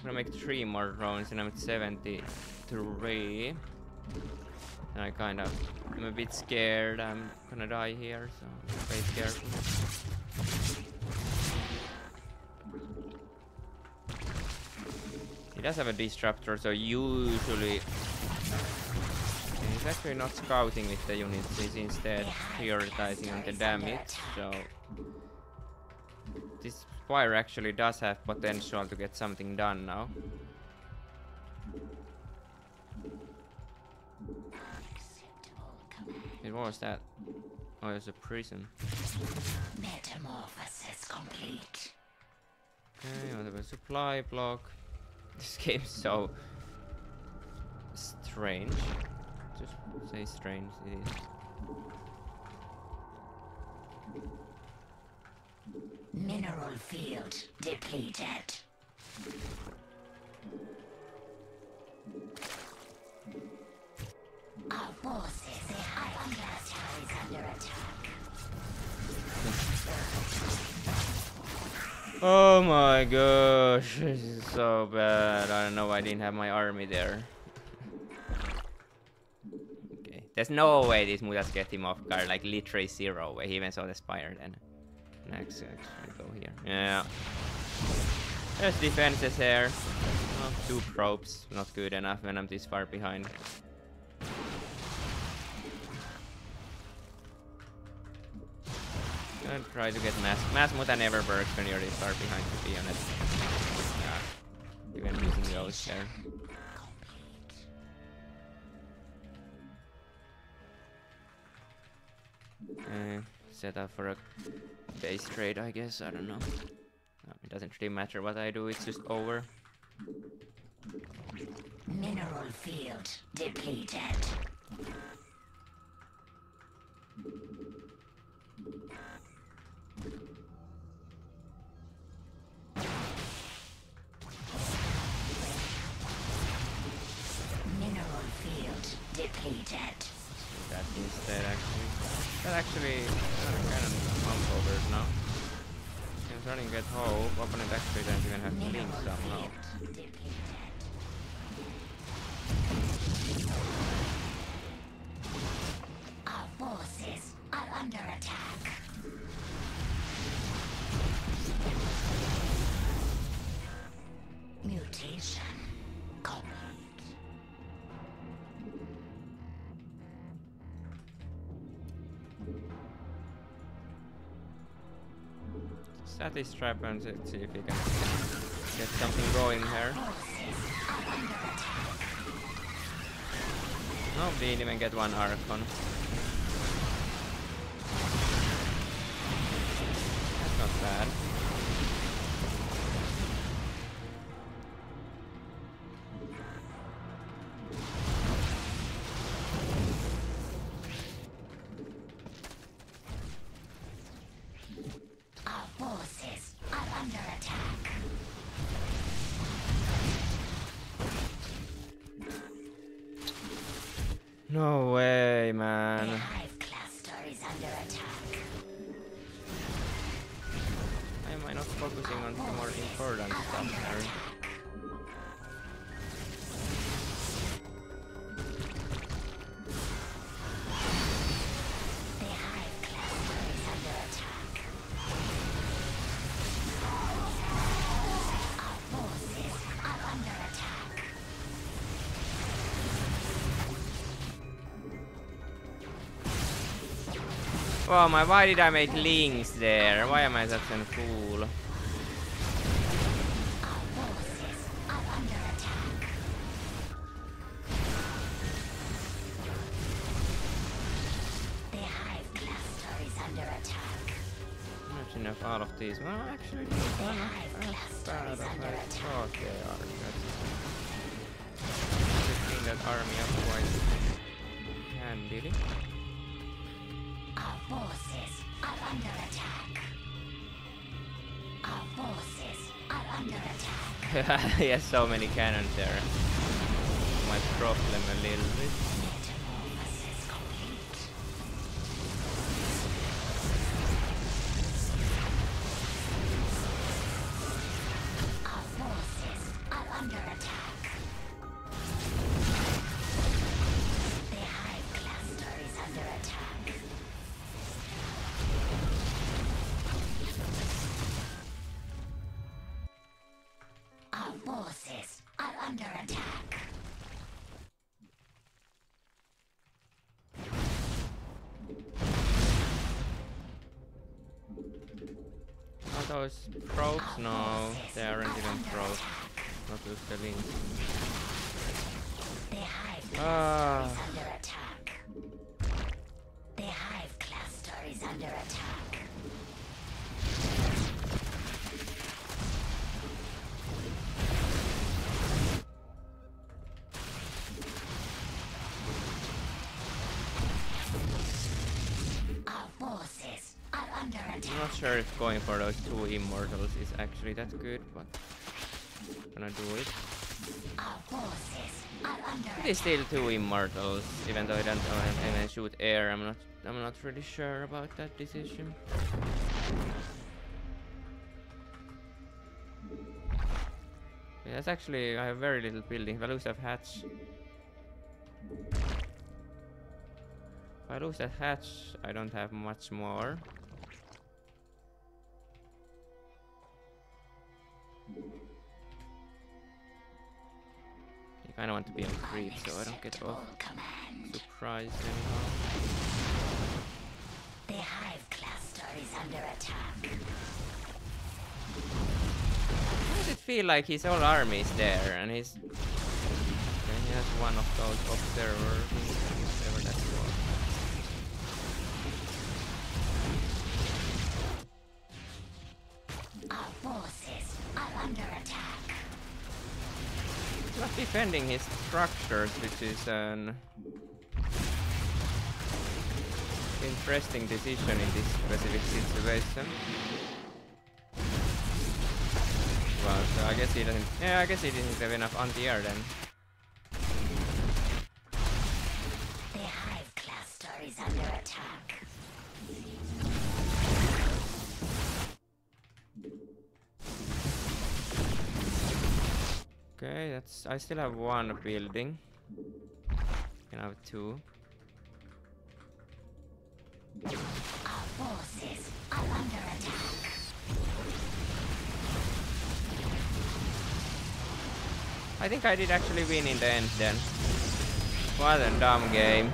gonna make three more rounds and I'm at 73. And I kind of, I'm a bit scared. I'm gonna die here, so be careful. He does have a disruptor, so usually he's actually not scouting with the units. He's instead prioritizing on the damage. So this fire actually does have potential to get something done now. It was that. Oh, it was a prism. Metamorphosis complete. Okay, we have a supply block. *laughs* This game's so strange. Just say strange it is. Mineral field depleted. Our forces are under attack. Is under attack. Oh my gosh, this is so bad. I don't know why I didn't have my army there. okay, there's no way these mutas get him off guard, like literally zero way. He even saw the spire then. Next, actually go here. Yeah. There's defenses here. Oh, two probes, not good enough when I'm this far behind. Gonna try to get mass. Mass muta never works when you're this far behind, to be honest. Yeah. Even using those there. Uh, set up for a base trade, I guess. I don't know. No, it doesn't really matter what I do, it's just over. Mineral field depleted. Mineral field depleted. So that instead, actually. That actually uh, over now. Since running get hope, opponent actually doesn't even have to link Mineral somehow. Set this trap and see if we can get something going here. No, we didn't even get one Archon. That's not bad. Oh my, why did I make lings there? Why am I such a fool? If all of these. Well, actually, The they're not as they are. That's lifting that army handily. *laughs* he has so many cannons there. My problem a little bit. Going for those two immortals is actually that good, but gonna do it. Our forces are It is still two immortals, even though I don't uh, even shoot air. I'm not. I'm not really sure about that decision. That's actually I have very little building. If I lose that hatch, if I lose that hatch, I don't have much more. I kind of want to be on creep, so I don't get off surprised anyhow. The hive cluster is under attack. Why does it feel like his whole army is there and he's... Okay, he has one of those observer things, whatever that's called. Our forces are under attack. Not defending his structures, which is an interesting decision in this specific situation. Well, so I guess he doesn't. Yeah, I guess he didn't have enough anti-air then. The hive cluster is under attack. Okay, that's. I still have one building. Can have two. Our forces are under attack. I think I did actually win in the end then. What a dumb game.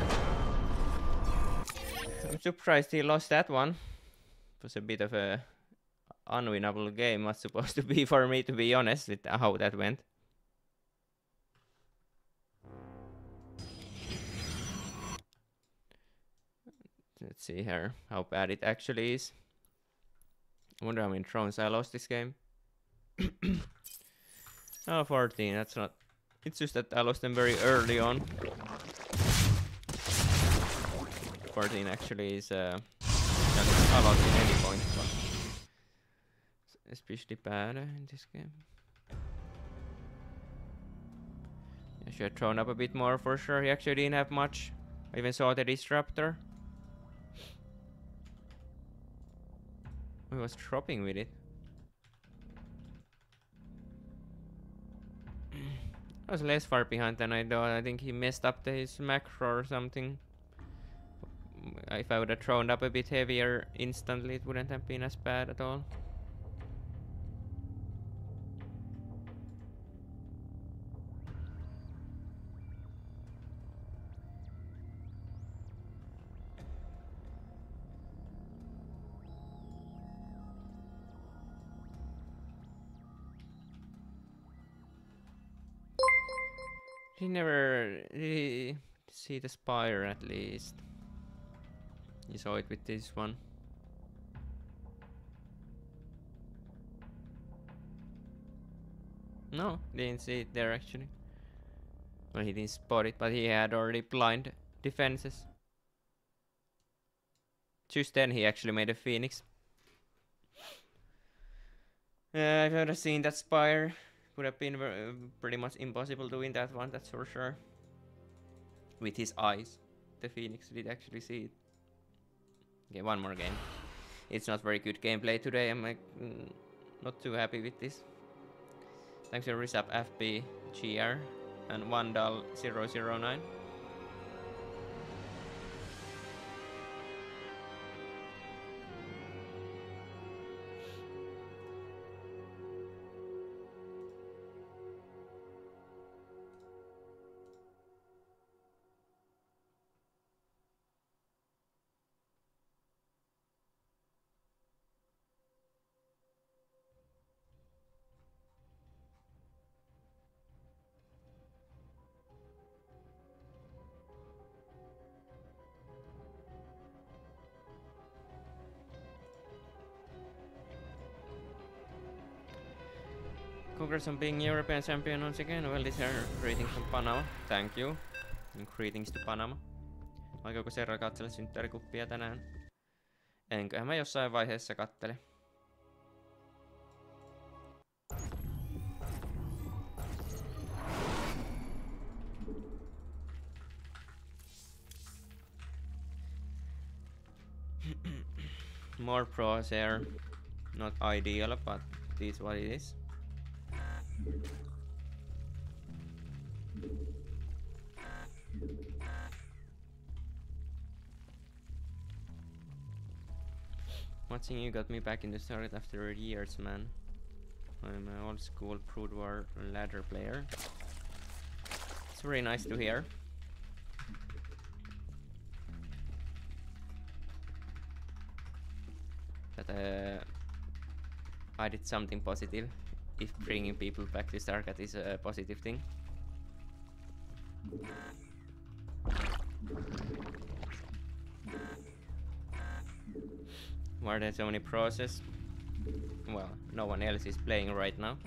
I'm surprised he lost that one. It was a bit of a unwinnable game was supposed to be for me to be honest with how that went. Let's see here how bad it actually is. I wonder how many drones I lost this game. *coughs* Oh, 14, that's not... It's just that I lost them very early on. 14 actually is uh, a lot in any point, but especially bad in this game. I should have thrown up a bit more for sure. He actually didn't have much. I even saw the disruptor. He was dropping with it. *clears throat* I was less far behind than I thought. I think he messed up his macro or something. If I would have thrown up a bit heavier instantly, it wouldn't have been as bad at all. Never he see the spire at least. You saw it with this one. No, didn't see it there actually. Well, he didn't spot it, but he had already blind defenses. Just then he actually made a phoenix. Uh, I would have seen that spire, would have been uh, pretty much impossible to win that one, that's for sure. With his eyes. The Phoenix did actually see it. Okay, one more game. It's not very good gameplay today, I'm like, mm, not too happy with this. Thanks to Resub FB GR and 1.009. Congrats on being European champion once again. Well deserved. Greetings from Panama. Thank you. And greetings to Panama. Aikooko Serra katsella synttärikuppia tänään? Enköhän mä jossain vaiheessa kattele. More pros here. Not ideal, but it is what it is. Watching you got me back in the start after years, man. I'm an old school Brood War ladder player. It's very nice to hear. that uh, I did something positive. If bringing people back to StarCraft is a positive thing. Why are there so many process? Well, no one else is playing right now.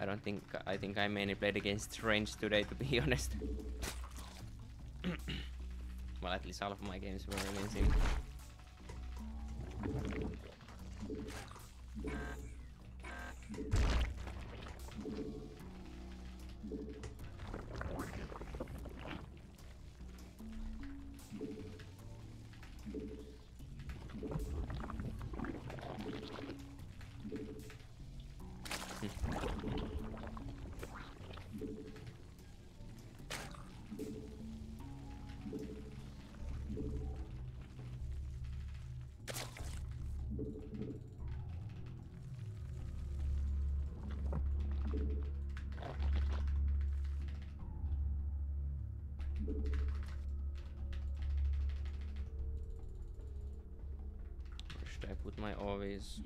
I don't think I think I mainly played against range today to be *laughs* honest. *coughs* well at least all of my games were against him. Always?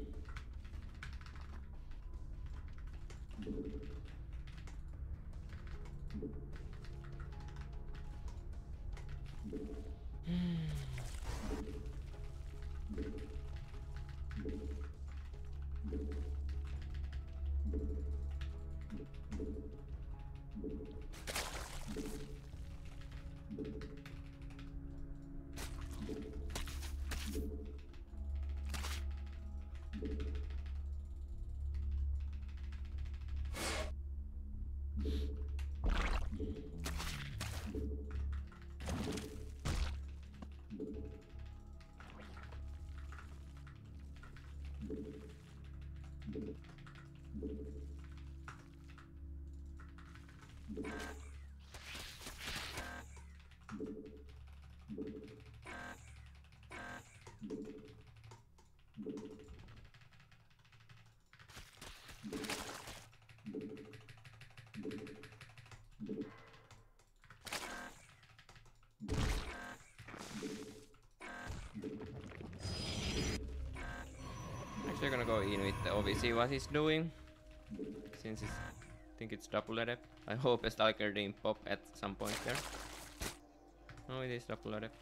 Actually gonna go in with the OV, see what he's doing. Since it's, I think it's double adept. I hope a Stalker didn't pop at some point there. No, it is double adept.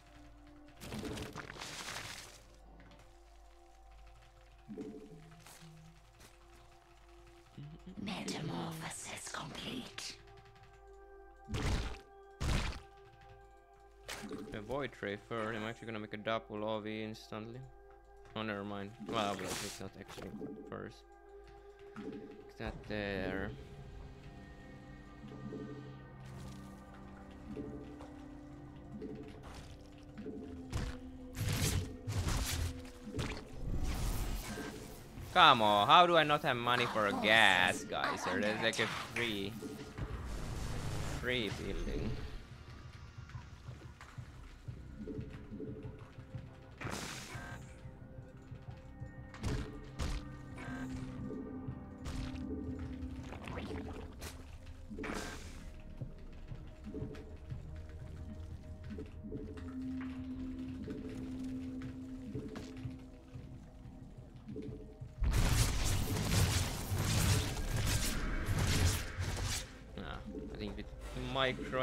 Metamorphosis complete. The Void Ray first, I'm actually gonna make a double OV instantly. Oh, never mind. Well, well, it's not actually first. That there? Come on, how do I not have money for a gas, guys? Or there's like a free, free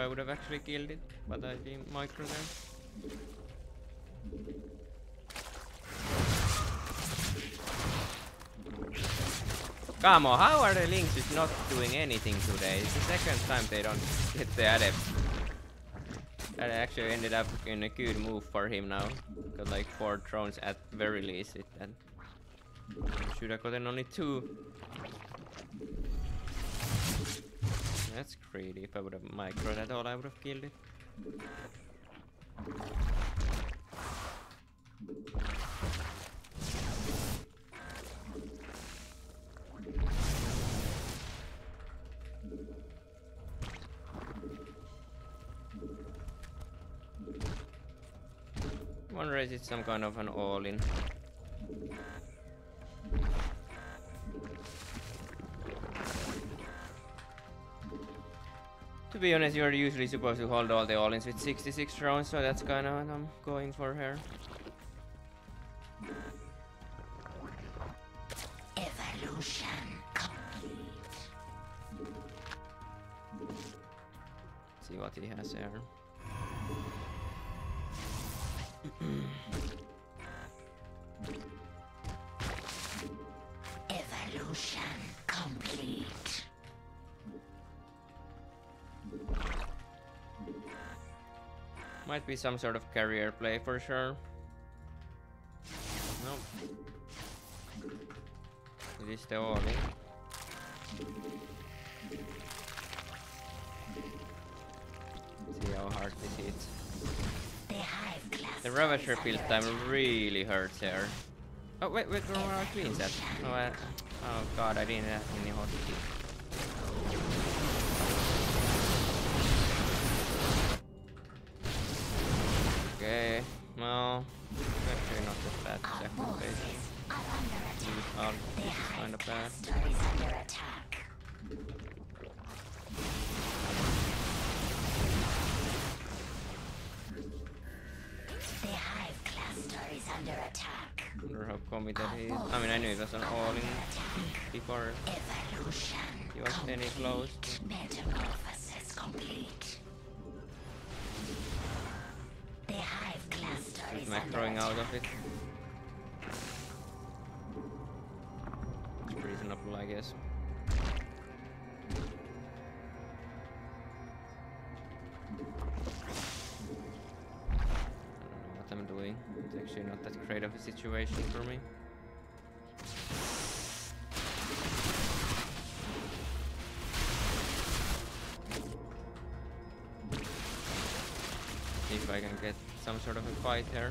I would have actually killed it, but I didn't micro there. Come on, how are the lings just not doing anything today? It's the second time they don't get the adept. That actually ended up in a good move for him now. Got like four drones at very least. It then should have gotten only two. That's greedy. If I would have microed at all, I would have killed it. Wonder if it's some kind of an all-in. Be honest, you're usually supposed to hold all the all-ins with 66 drones, so that's kind of what I'm going for here. Evolution complete. See what he has here. Evolution complete. Might be some sort of career play for sure. No. It is the Oli. See how hard this hits. The hive class. The Ravager build time really hurts here. Oh wait, wait, where are our queens at? Oh, I, oh god, I didn't have any hotkeys. Well, actually not that bad. Second phase. forces are under attack. Use all The kind of bad. under attack. The hive cluster is under attack. Wonder how committed he. I mean, I knew it was an all-in before Evolution he was any close. Metamorphosis complete. Is throwing out of it? It's reasonable, I guess. I don't know what I'm doing. It's actually not that great of a situation for me. Can get some sort of a fight here.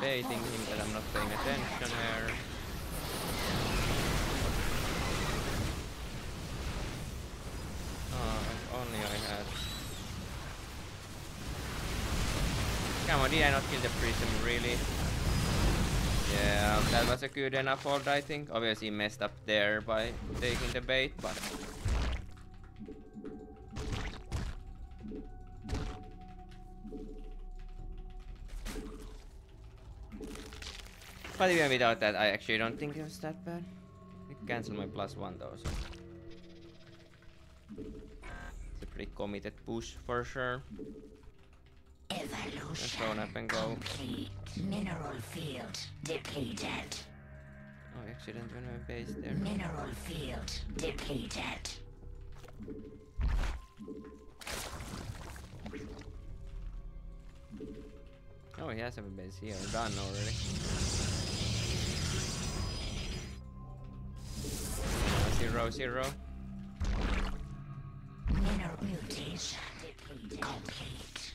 Baiting him that I'm not paying attention here. Oh, if only I had. Come on, did I not kill the prism, really? Yeah, that was a good enough hold, I think. Obviously messed up there by taking the bait, but... But even without that, I actually don't think it was that bad. I cancel my plus one though, so... It's a pretty committed push for sure. Let's go Evolution up and go. complete. Mineral field depleted. Oh, I accidentally went my base there. Mineral field depleted. Oh, he has a base here. Done already. Zero, zero. Mineral mutation. Complete.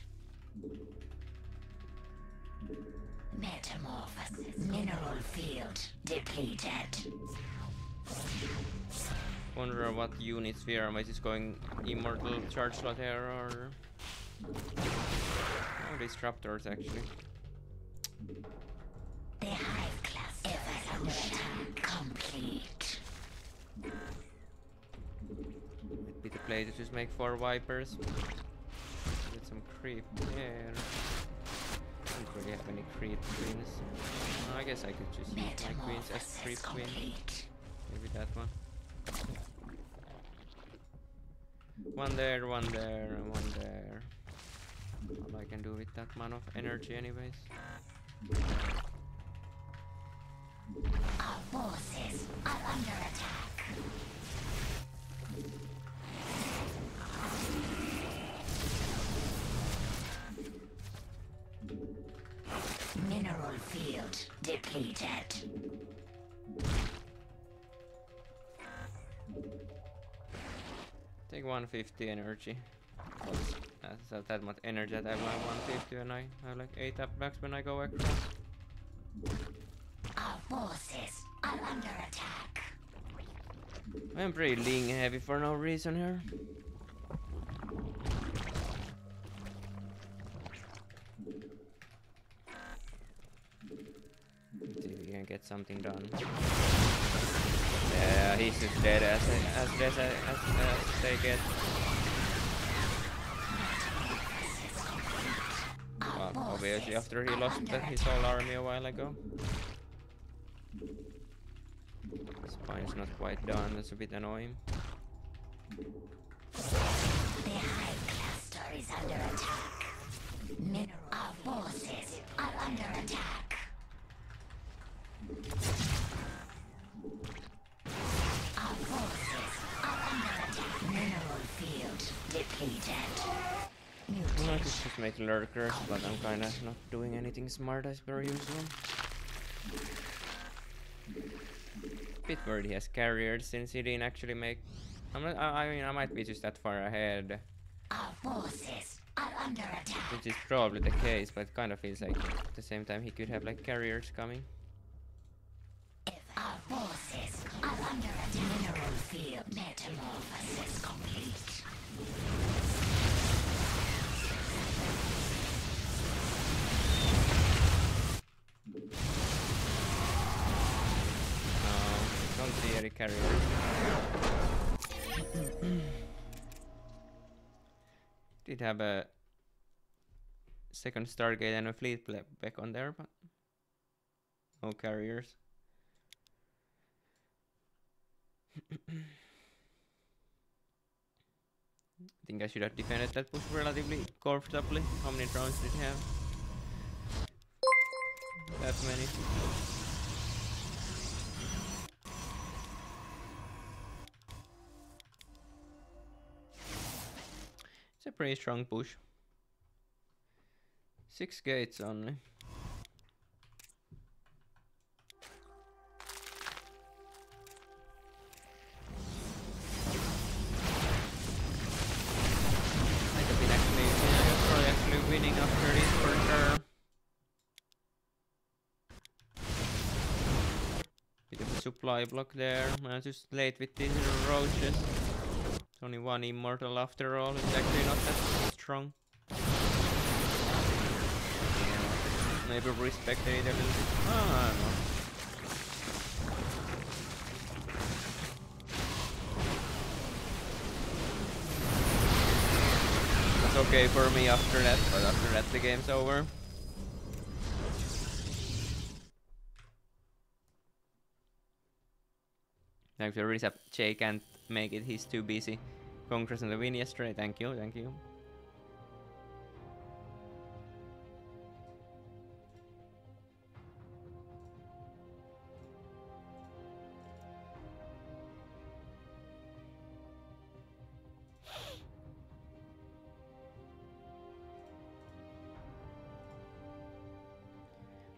Metamorphosis. Mineral field depleted. Wonder what units we are. Am I just going immortal chargelot here or? Oh, disruptors actually. The hive class evolution complete. The play to just make four vipers. Get some creep there. Don't really have any creep queens. I guess I could just use my queens as creep queen. Maybe that one. One there, one there, and one there. All I can do with that amount of energy anyways. Our forces are under attack. Mineral field depleted. Take 150 energy. That's, uh, that much energy that I have 150 and I have like 8 attacks when I go across. Our forces are under attack. I am pretty Ling heavy for no reason here. Let's see if we can get something done. Yeah, he's just dead as as dead as, as, as they get. Well, Obviously after he lost the, his whole army a while ago. Spine's not quite done, that's a bit annoying. The Hive Cluster is under attack. Mineral our forces are under attack. Our forces are under attack. Mineral field depleted. I could just make lurkers, but I'm kinda not doing anything smart as per usual. Bit worried he has carriers since he didn't actually make. I'm not, I, I mean, I might be just that far ahead, Our forces are under attack. which is probably the case, but it kind of feels like at the same time he could have like carriers coming. Our forces are under attack. Mineral field metamorphosis see. Did have a second Stargate and a fleet back on there, but no carriers. I think I should have defended that push relatively comfortably. How many drones did he have? That many. It's a pretty strong push. Six gates only. Supply block there. I'm just late with these roaches. Only one immortal after all. It's actually not that strong. Maybe respect it a little bit. Ah, know. It's okay for me after that, but after that the game's over. Thanks for Resap. Jay can't make it, he's too busy. Congress on the win yesterday. Thank you, thank you.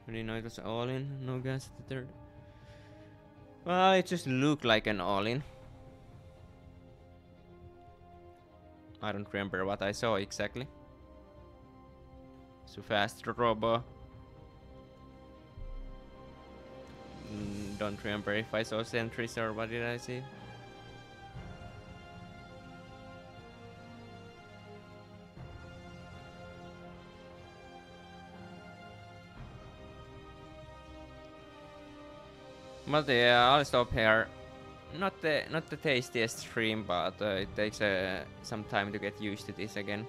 Really know it was all in, no gas at the third. Well, it just looked like an all in. I don't remember what I saw exactly. So fast robo. Mm, don't remember if I saw sentries or what did I see. But yeah, I'll stop here. Not the not the tastiest stream, but uh, it takes uh, some time to get used to this again.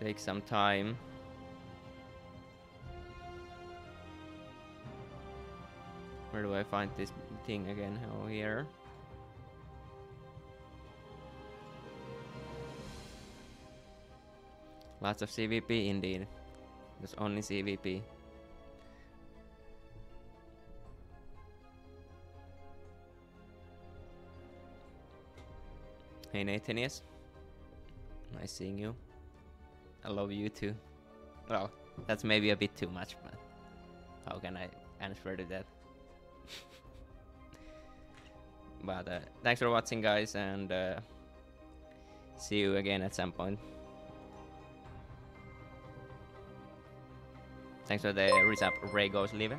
Take some time. Where do I find this thing again? Oh, here. Lots of ZvP indeed. There's only ZvP. Hey Nathanias. Nice seeing you. I love you too. Well, that's maybe a bit too much, but how can I answer to that? *laughs* but uh, thanks for watching, guys, and uh, see you again at some point. Thanks for the resub, Ray Goes Live.